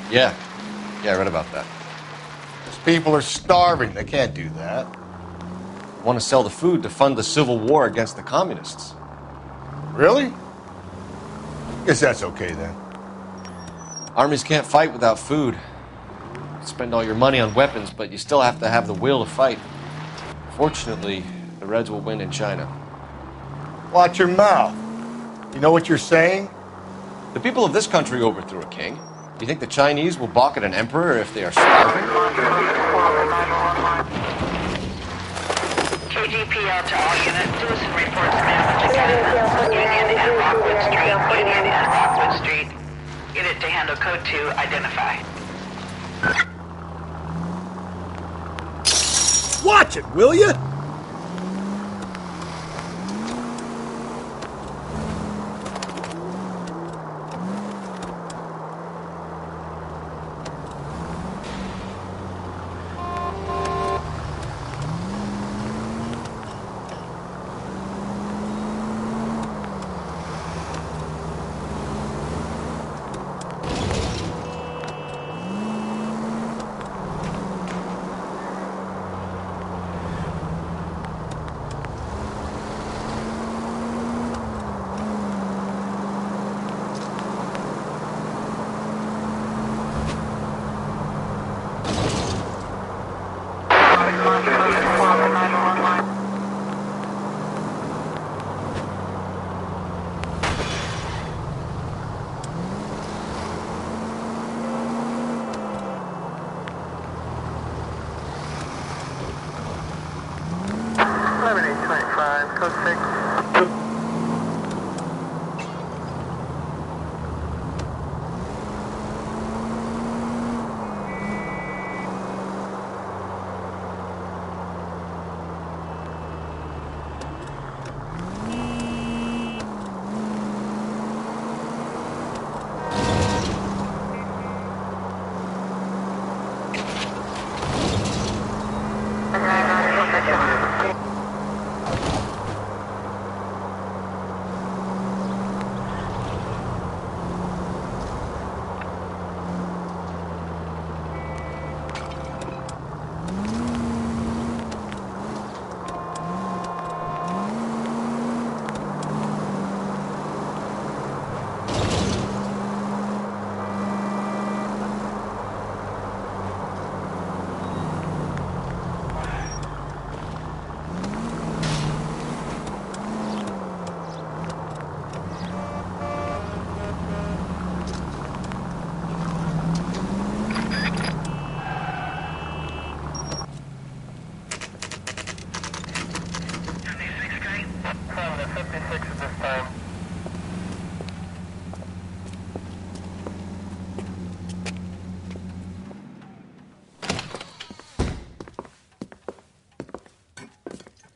S3: Yeah. Yeah, I read about that.
S1: Those people are starving. They can't do that.
S3: They Want to sell the food to fund the civil war against the communists.
S1: Really? I Guess that's okay then.
S3: Armies can't fight without food. Spend all your money on weapons, but you still have to have the will to fight. Fortunately, the Reds will win in China.
S1: Watch your mouth. You know what you're saying?
S3: The people of this country overthrew a king. Do You think the Chinese will balk at an emperor if they are starving?
S21: KGPL to all units. Citizen reports man with attachments. Union and Rockwood Street. Union and Rockwood Street. Unit to handle code 2. Identify.
S1: Watch it, will you?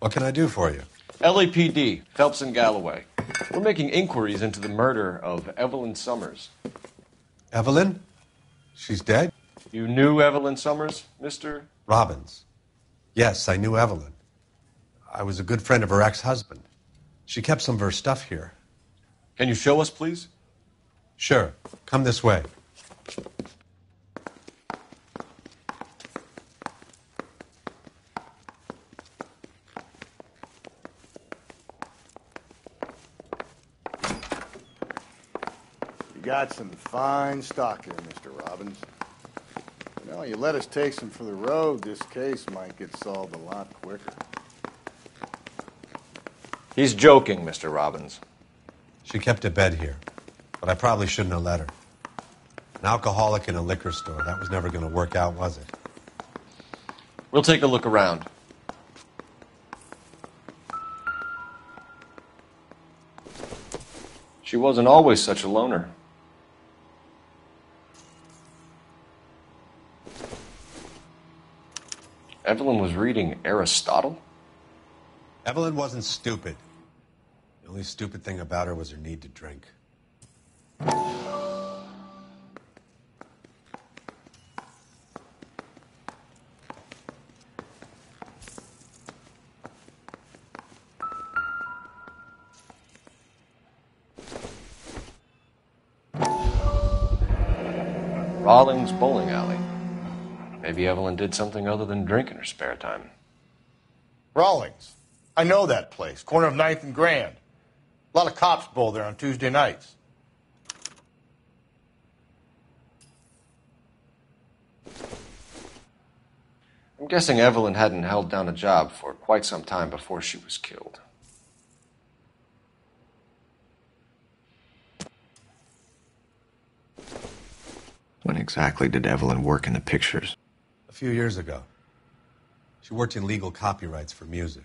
S23: What can I do for you?
S3: LAPD, Phelps and Galloway. We're making inquiries into the murder of Evelyn Summers.
S23: Evelyn? She's dead?
S3: You knew Evelyn Summers, Mr.
S23: Robbins. Yes, I knew Evelyn. I was a good friend of her ex husband. She kept some of her stuff here.
S3: Can you show us, please?
S23: Sure. Come this way.
S1: Got some fine stock here, Mr. Robbins. You know, you let us take some for the road, this case might get solved a lot quicker.
S3: He's joking, Mr. Robbins.
S23: She kept a bed here, but I probably shouldn't have let her. An alcoholic in a liquor store. That was never going to work out, was it?
S3: We'll take a look around. She wasn't always such a loner. Evelyn was reading Aristotle?
S23: Evelyn wasn't stupid. The only stupid thing about her was her need to drink.
S3: Rawlings Bowling Alley. Maybe Evelyn did something other than drink in her spare time.
S1: Rawlings. I know that place, corner of 9th and Grand. A lot of cops bowl there on Tuesday nights.
S3: I'm guessing Evelyn hadn't held down a job for quite some time before she was killed.
S37: When exactly did Evelyn work in the pictures?
S23: A few years ago. She worked in legal copyrights for music.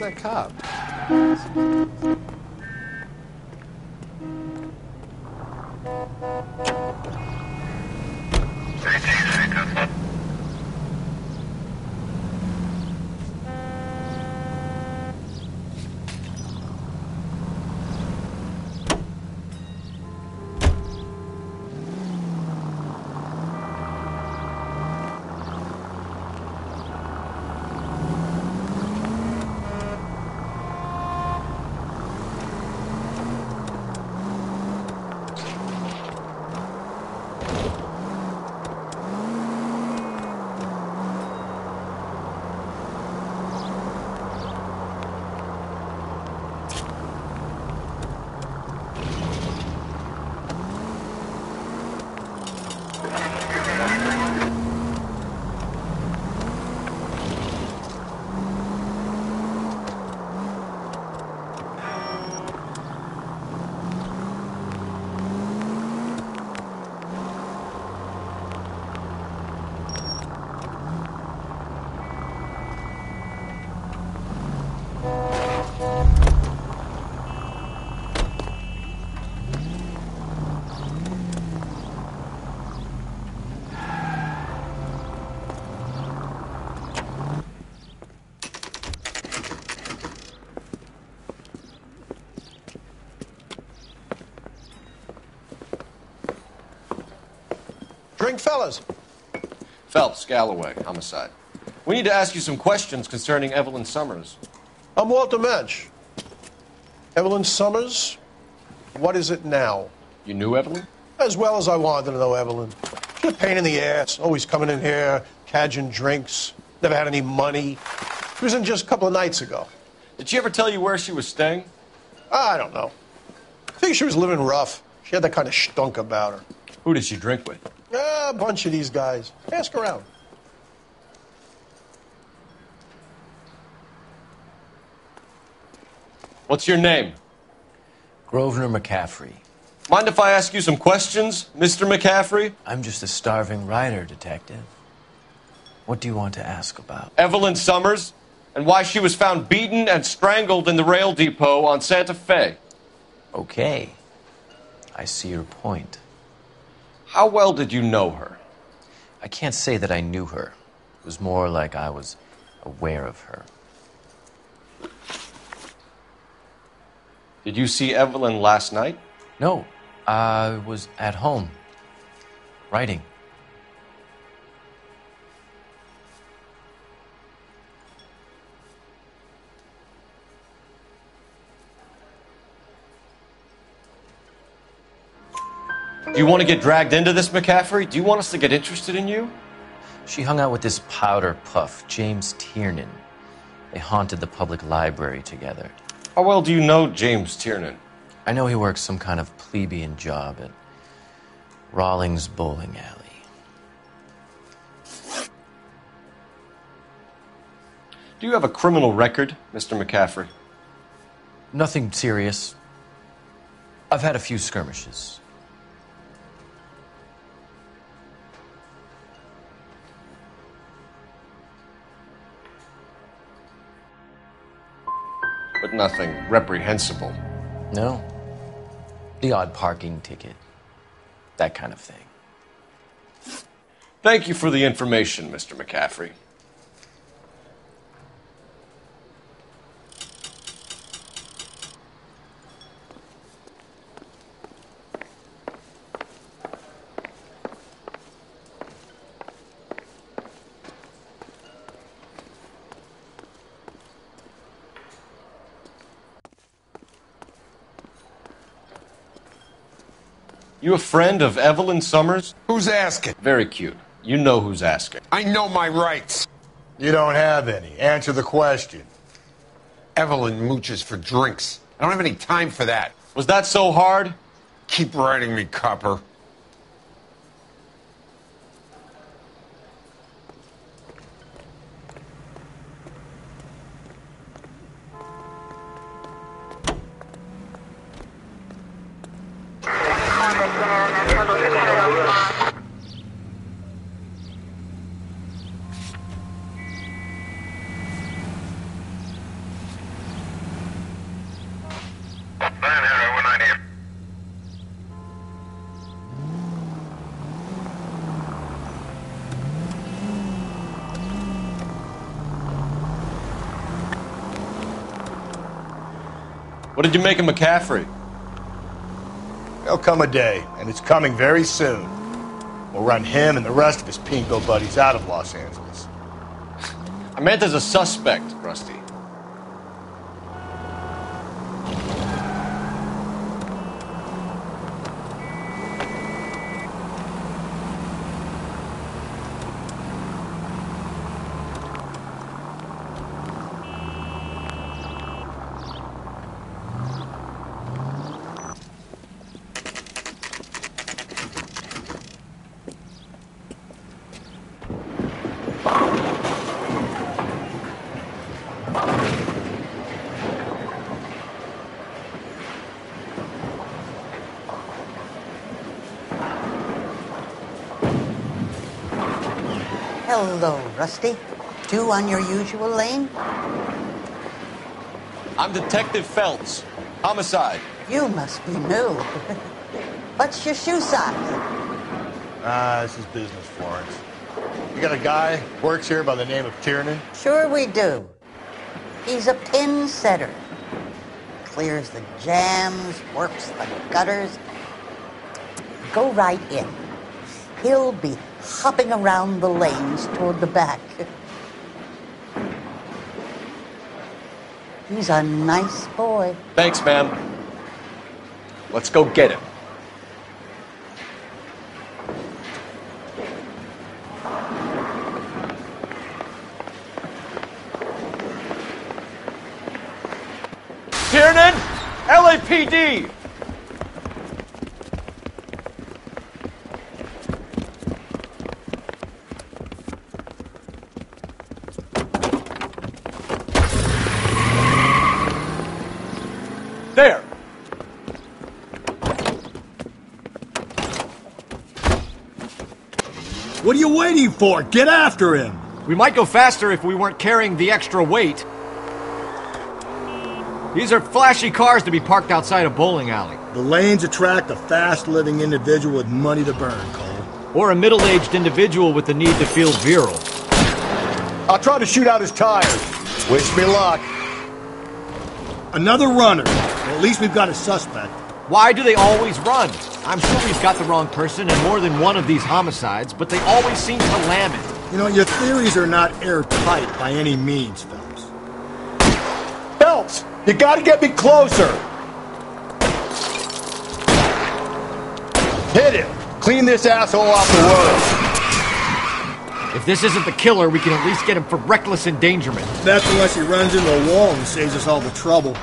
S38: That cop?
S39: Drink, fellas.
S3: Phelps, Galloway, homicide. We need to ask you some questions concerning Evelyn Summers.
S39: I'm Walter Mensch. Evelyn Summers, what is it now?
S3: You knew Evelyn?
S39: As well as I wanted to know Evelyn. She's a pain in the ass, always coming in here, cadging drinks, never had any money. She was in just a couple of nights ago.
S3: Did she ever tell you where she was staying?
S39: I don't know. I think she was living rough. She had that kind of stunk about her.
S3: Who did she drink with?
S39: Ah, a bunch of these guys. Ask around.
S3: What's your name?
S40: Grosvenor McCaffrey.
S3: Mind if I ask you some questions, Mr. McCaffrey?
S40: I'm just a starving writer, Detective. What do you want to ask about?
S3: Evelyn Summers, and why she was found beaten and strangled in the rail depot on Santa Fe.
S40: Okay. I see your point.
S3: How well did you know her?
S40: I can't say that I knew her. It was more like I was aware of her.
S3: Did you see Evelyn last night?
S40: No, I was at home, writing.
S3: Do you want to get dragged into this, McCaffrey? Do you want us to get interested in you?
S40: She hung out with this powder puff, James Tiernan. They haunted the public library together.
S3: How well do you know James Tiernan?
S40: I know he works some kind of plebeian job at Rawlings Bowling Alley.
S3: Do you have a criminal record, Mr. McCaffrey?
S40: Nothing serious. I've had a few skirmishes.
S3: But nothing reprehensible.
S40: No. The odd parking ticket. That kind of thing.
S3: Thank you for the information, Mr. McCaffrey. You a friend of Evelyn Summers?
S16: Who's asking?
S3: Very cute. You know who's asking.
S16: I know my rights.
S1: You don't have any. Answer the question.
S16: Evelyn mooches for drinks. I don't have any time for that.
S3: Was that so hard?
S16: Keep writing me, copper.
S41: What did you make of McCaffrey?
S42: Come a day, and it's coming very soon. We'll run him and the rest of his pinko buddies out of Los Angeles.
S41: I meant as a suspect, Rusty.
S43: Hello, Rusty. Two on your usual lane?
S41: I'm Detective Phelps. Homicide.
S43: You must be new. What's your shoe size?
S42: Ah, this is business, Florence. You got a guy works here by the name of Tiernan?
S43: Sure we do. He's a pin setter. Clears the jams, works the gutters. Go right in. He'll be hopping around the lanes toward the back. He's a nice boy.
S41: Thanks, ma'am. Let's go get him. Tiernan! LAPD! There!
S1: What are you waiting for? Get after him!
S3: We might go faster if we weren't carrying the extra weight. These are flashy cars to be parked outside a bowling alley.
S1: The lanes attract a fast living individual with money to burn, Cole.
S3: Or a middle aged individual with the need to feel virile.
S42: I'll try to shoot out his tires. Wish me luck.
S1: Another runner. Well, at least we've got a suspect.
S3: Why do they always run? I'm sure we've got the wrong person in more than one of these homicides, but they always seem to lam it.
S1: You know, your theories are not airtight by any means, Phelps.
S42: Phelps, you gotta get me closer. Hit him. Clean this asshole off the road.
S3: If this isn't the killer, we can at least get him for reckless endangerment.
S1: That's unless he runs into a wall and saves us all the trouble.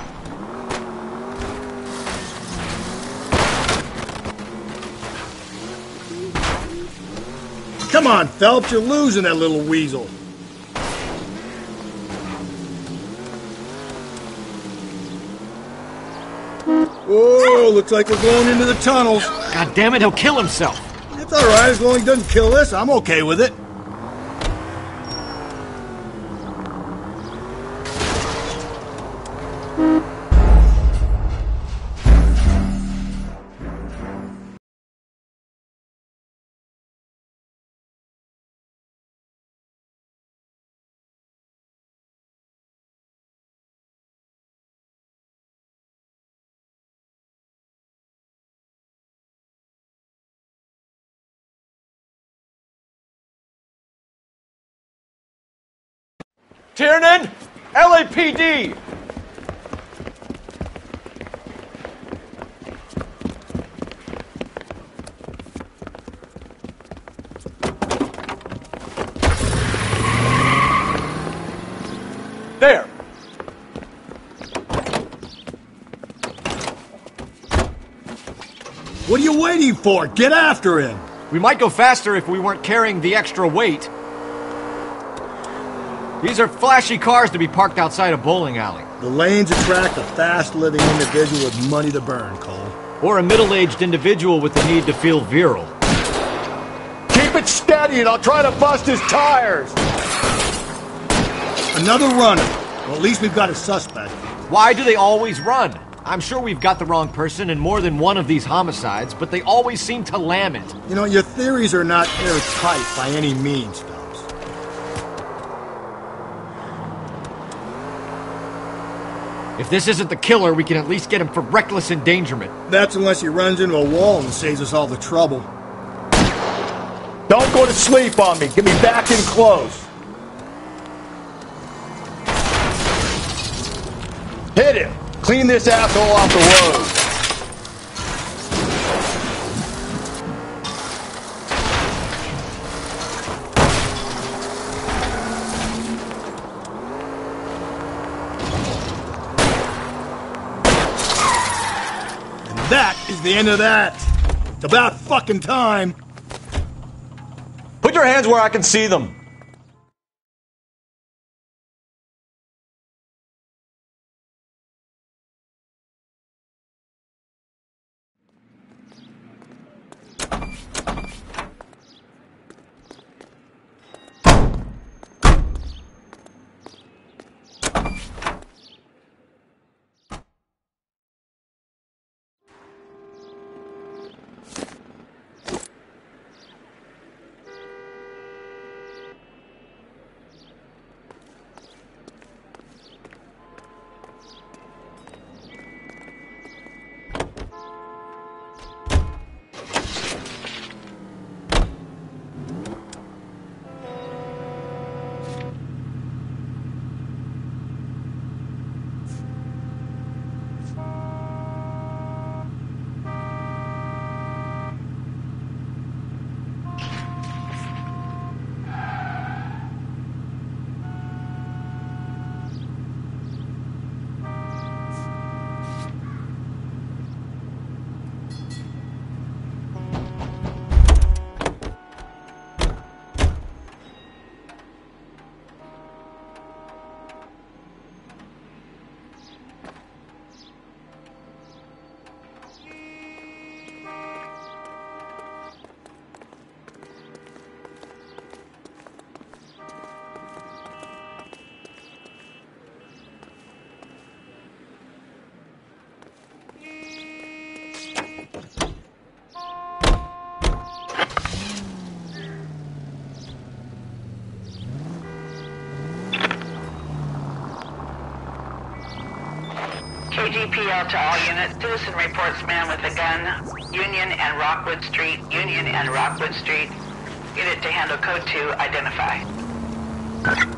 S1: Come on, Phelps, you're losing that little weasel. Whoa, looks like we're going into the tunnels.
S3: God damn it, he'll kill himself.
S1: It's all right, as long as he doesn't kill us, I'm okay with it.
S3: Tiernan! LAPD! There!
S1: What are you waiting for? Get after him!
S3: We might go faster if we weren't carrying the extra weight. These are flashy cars to be parked outside a bowling alley.
S1: The lanes attract a fast living individual with money to burn, Cole.
S3: Or a middle aged individual with the need to feel virile.
S42: Keep it steady and I'll try to bust his tires.
S1: Another runner. Well, at least we've got a suspect.
S3: Why do they always run? I'm sure we've got the wrong person in more than one of these homicides, but they always seem to lam it.
S1: You know, your theories are not airtight by any means, Phelps.
S3: If this isn't the killer, we can at least get him for reckless endangerment.
S1: That's unless he runs into a wall and saves us all the trouble. Don't go to sleep on me. Get me back in close. Hit him. Clean this asshole off the road. End of that. It's about fucking time.
S3: Put your hands where I can see them.
S21: KGPL to all units. Citizen reports man with a gun. Union and Rockwood Street. Union and Rockwood Street. Unit to handle code 2. Identify.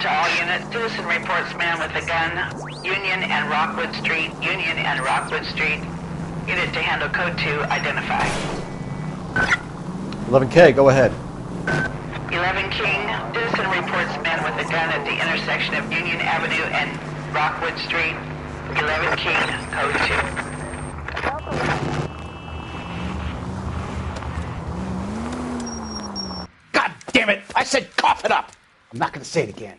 S44: To
S21: all units. Citizen reports man with a gun. Union and Rockwood Street. Union and Rockwood Street. Unit to handle code 2. Identify.
S3: 11K, go ahead.
S21: 11 King. Citizen reports man with a gun at the intersection of Union Avenue and Rockwood Street. 11 King, code 2. God damn it!
S30: I said cough it up! I'm not gonna say it again.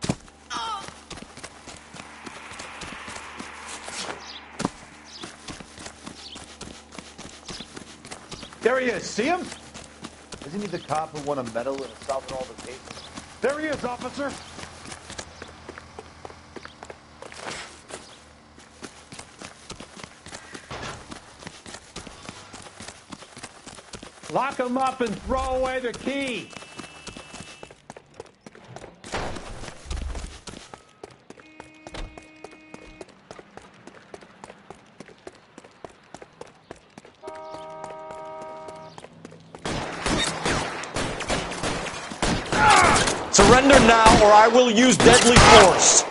S31: There he is. See him? Isn't he the cop who won a medal in solving all the cases? There he is, officer. Lock him up and throw away the key.
S3: Will use deadly force.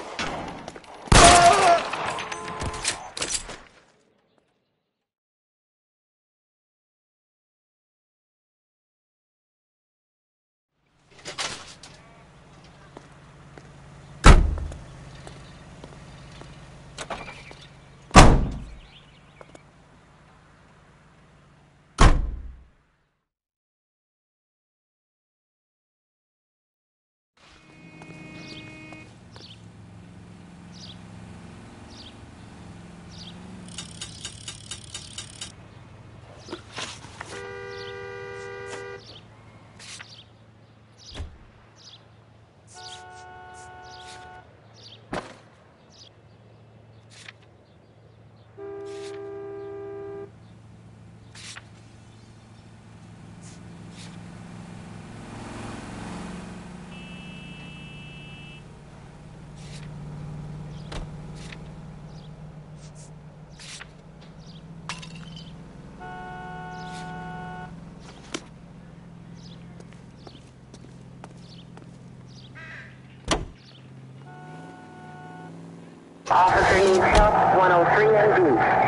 S6: Officer needs help, 103 and B.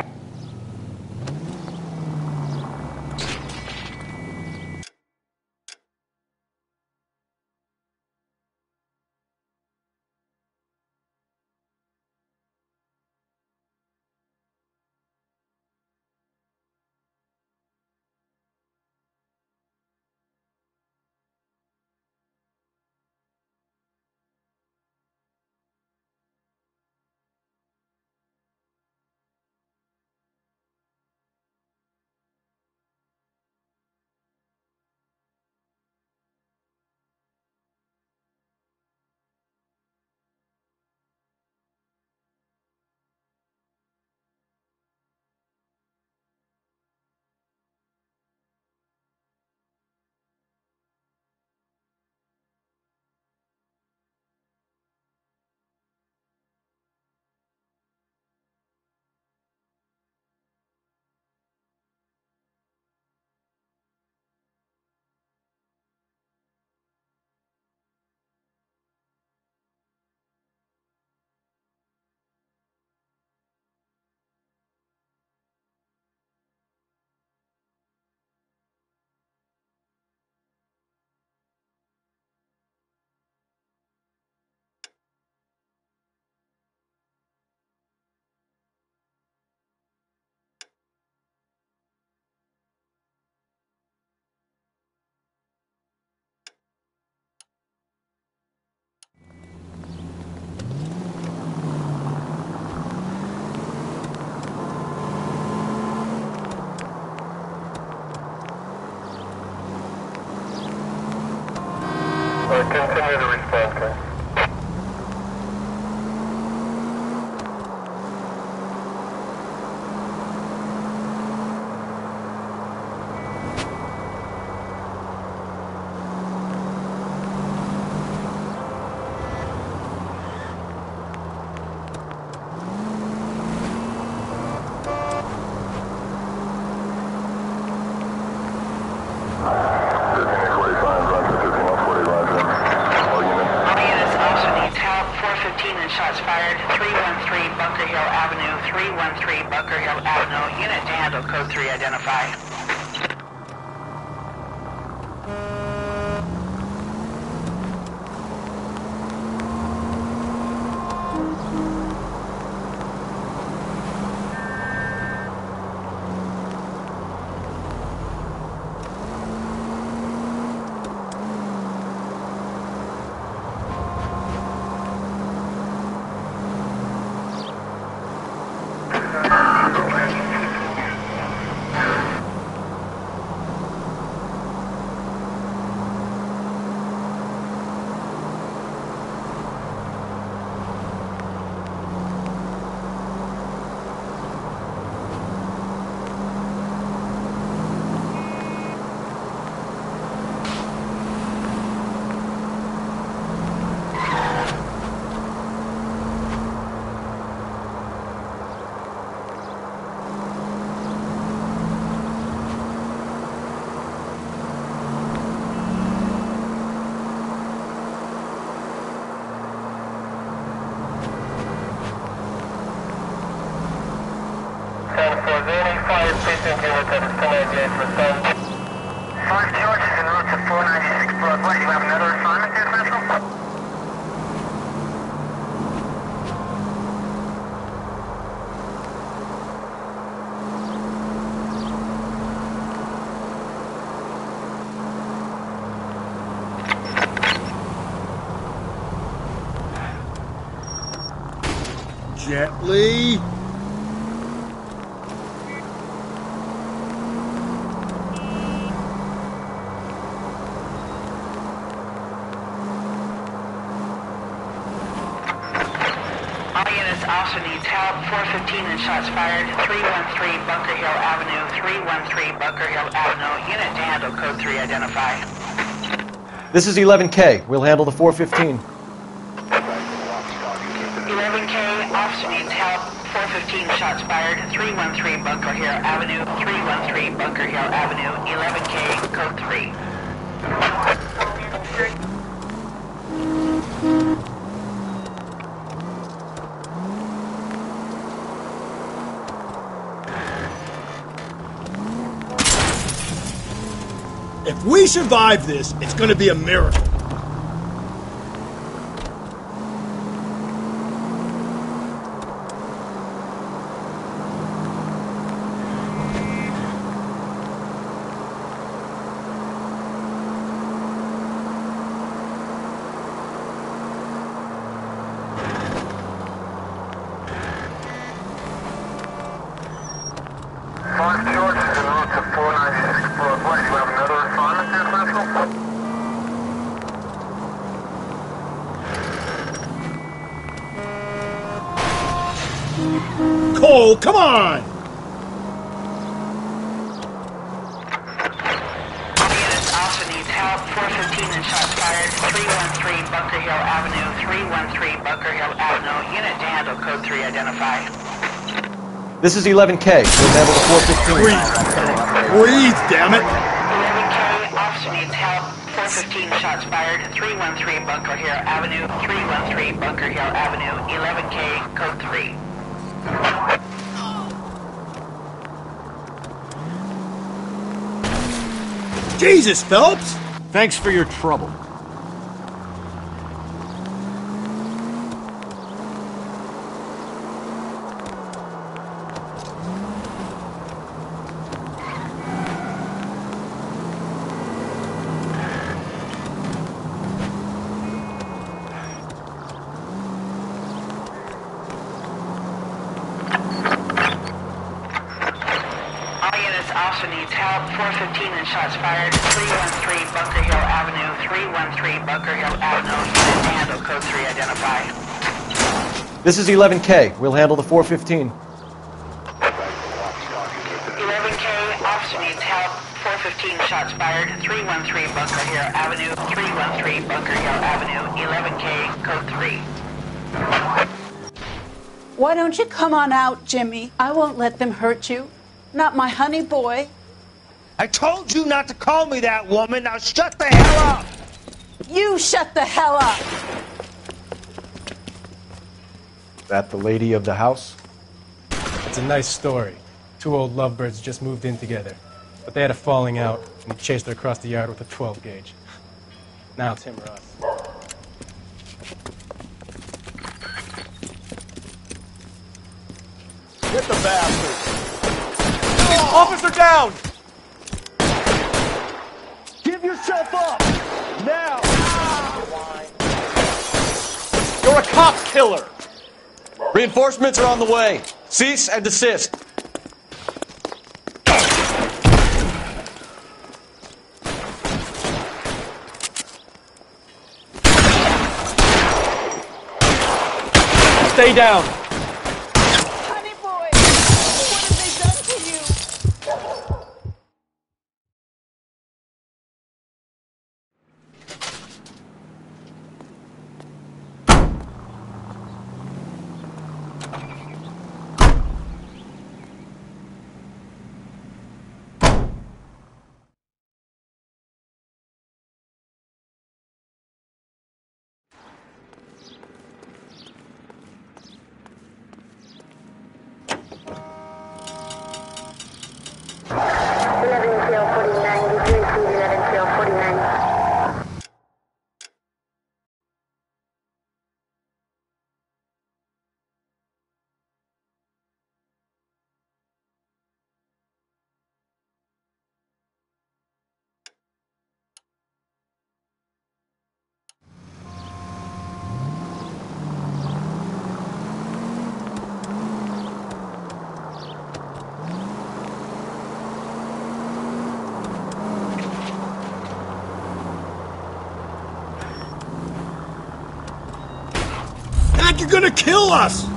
S6: Continue to respond, sir.
S21: All units, 313 Bunker Hill Avenue. Unit to handle code 3 identify.
S16: Five George is en route to 496 Broadway. You have another assignment there, Central?
S1: Gently.
S21: All units also needs help. 415 and shots fired. 313 Bunker Hill Avenue. 313 Bunker Hill Avenue. Unit to handle code 3 identify.
S3: This is 11K. We'll handle the 415.
S21: 11K, officer needs help. 415 shots fired. 313 Bunker Hill Avenue. 313 Bunker Hill Avenue. 11K, code 3.
S1: If we survive this, it's gonna be a miracle.
S16: Five George is en route to 496 Broadway. You have another assignment there, Central?
S1: Cole, come on!
S21: Units also needs help. 415 and shots fired. 313 Bunker Hill Avenue. 313 Bunker Hill Avenue. Unit to handle code 3 identify.
S3: This is 11K. We'll handle the 415.
S1: Breathe, damn it!
S21: 11K, officer needs help. 415 shots fired. 313 Bunker Hill Avenue. 313 Bunker Hill Avenue. 11K, code 3.
S1: Jesus, Phelps!
S45: Thanks for your trouble.
S21: All units also needs help. 415 and shots fired. 313 Bunker Hill Avenue. 313 Bunker Hill Avenue. Unit to handle code 3 identify.
S3: This is 11K. We'll handle the 415.
S21: 11K, officer needs help. 415 shots fired. 313 Bunker Hill Avenue. 313 Bunker Hill Avenue. 11K, code 3.
S46: Why don't you come on out, Jimmy? I won't let them hurt you. Not my honey boy.
S19: I told you not to call me that, woman. Now shut the hell up.
S46: You shut the hell up.
S3: That the lady of the house?
S46: It's a nice story. Two old lovebirds just moved in together. But they had a falling out, and he chased her across the yard with a 12 gauge. Now it's him or us.
S3: Get the bastard!
S16: Officer down!
S3: Give yourself up! Now!
S16: You're a cop killer! Reinforcements are on the way. Cease and desist. Stay down.
S1: Gonna kill us!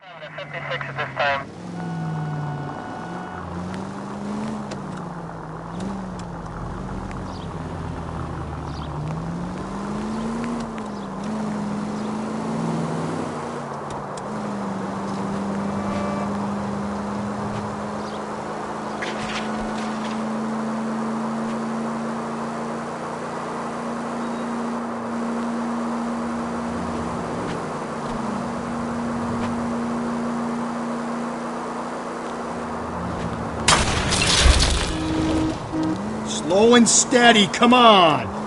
S47: 56 at this time.
S1: And steady, come on!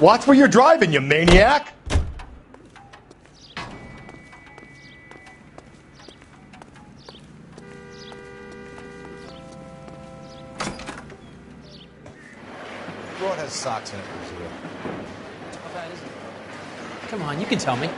S1: Watch where you're driving, you maniac!
S3: Broad has socks in it, Brazil.
S10: How bad is it? Come on, you can tell me.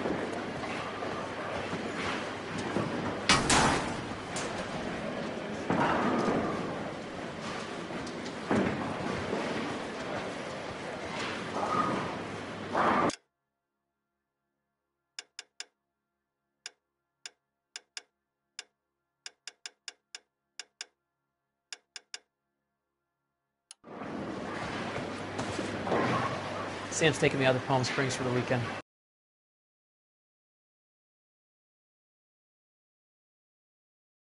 S10: Sam's taking me out to Palm Springs for the weekend.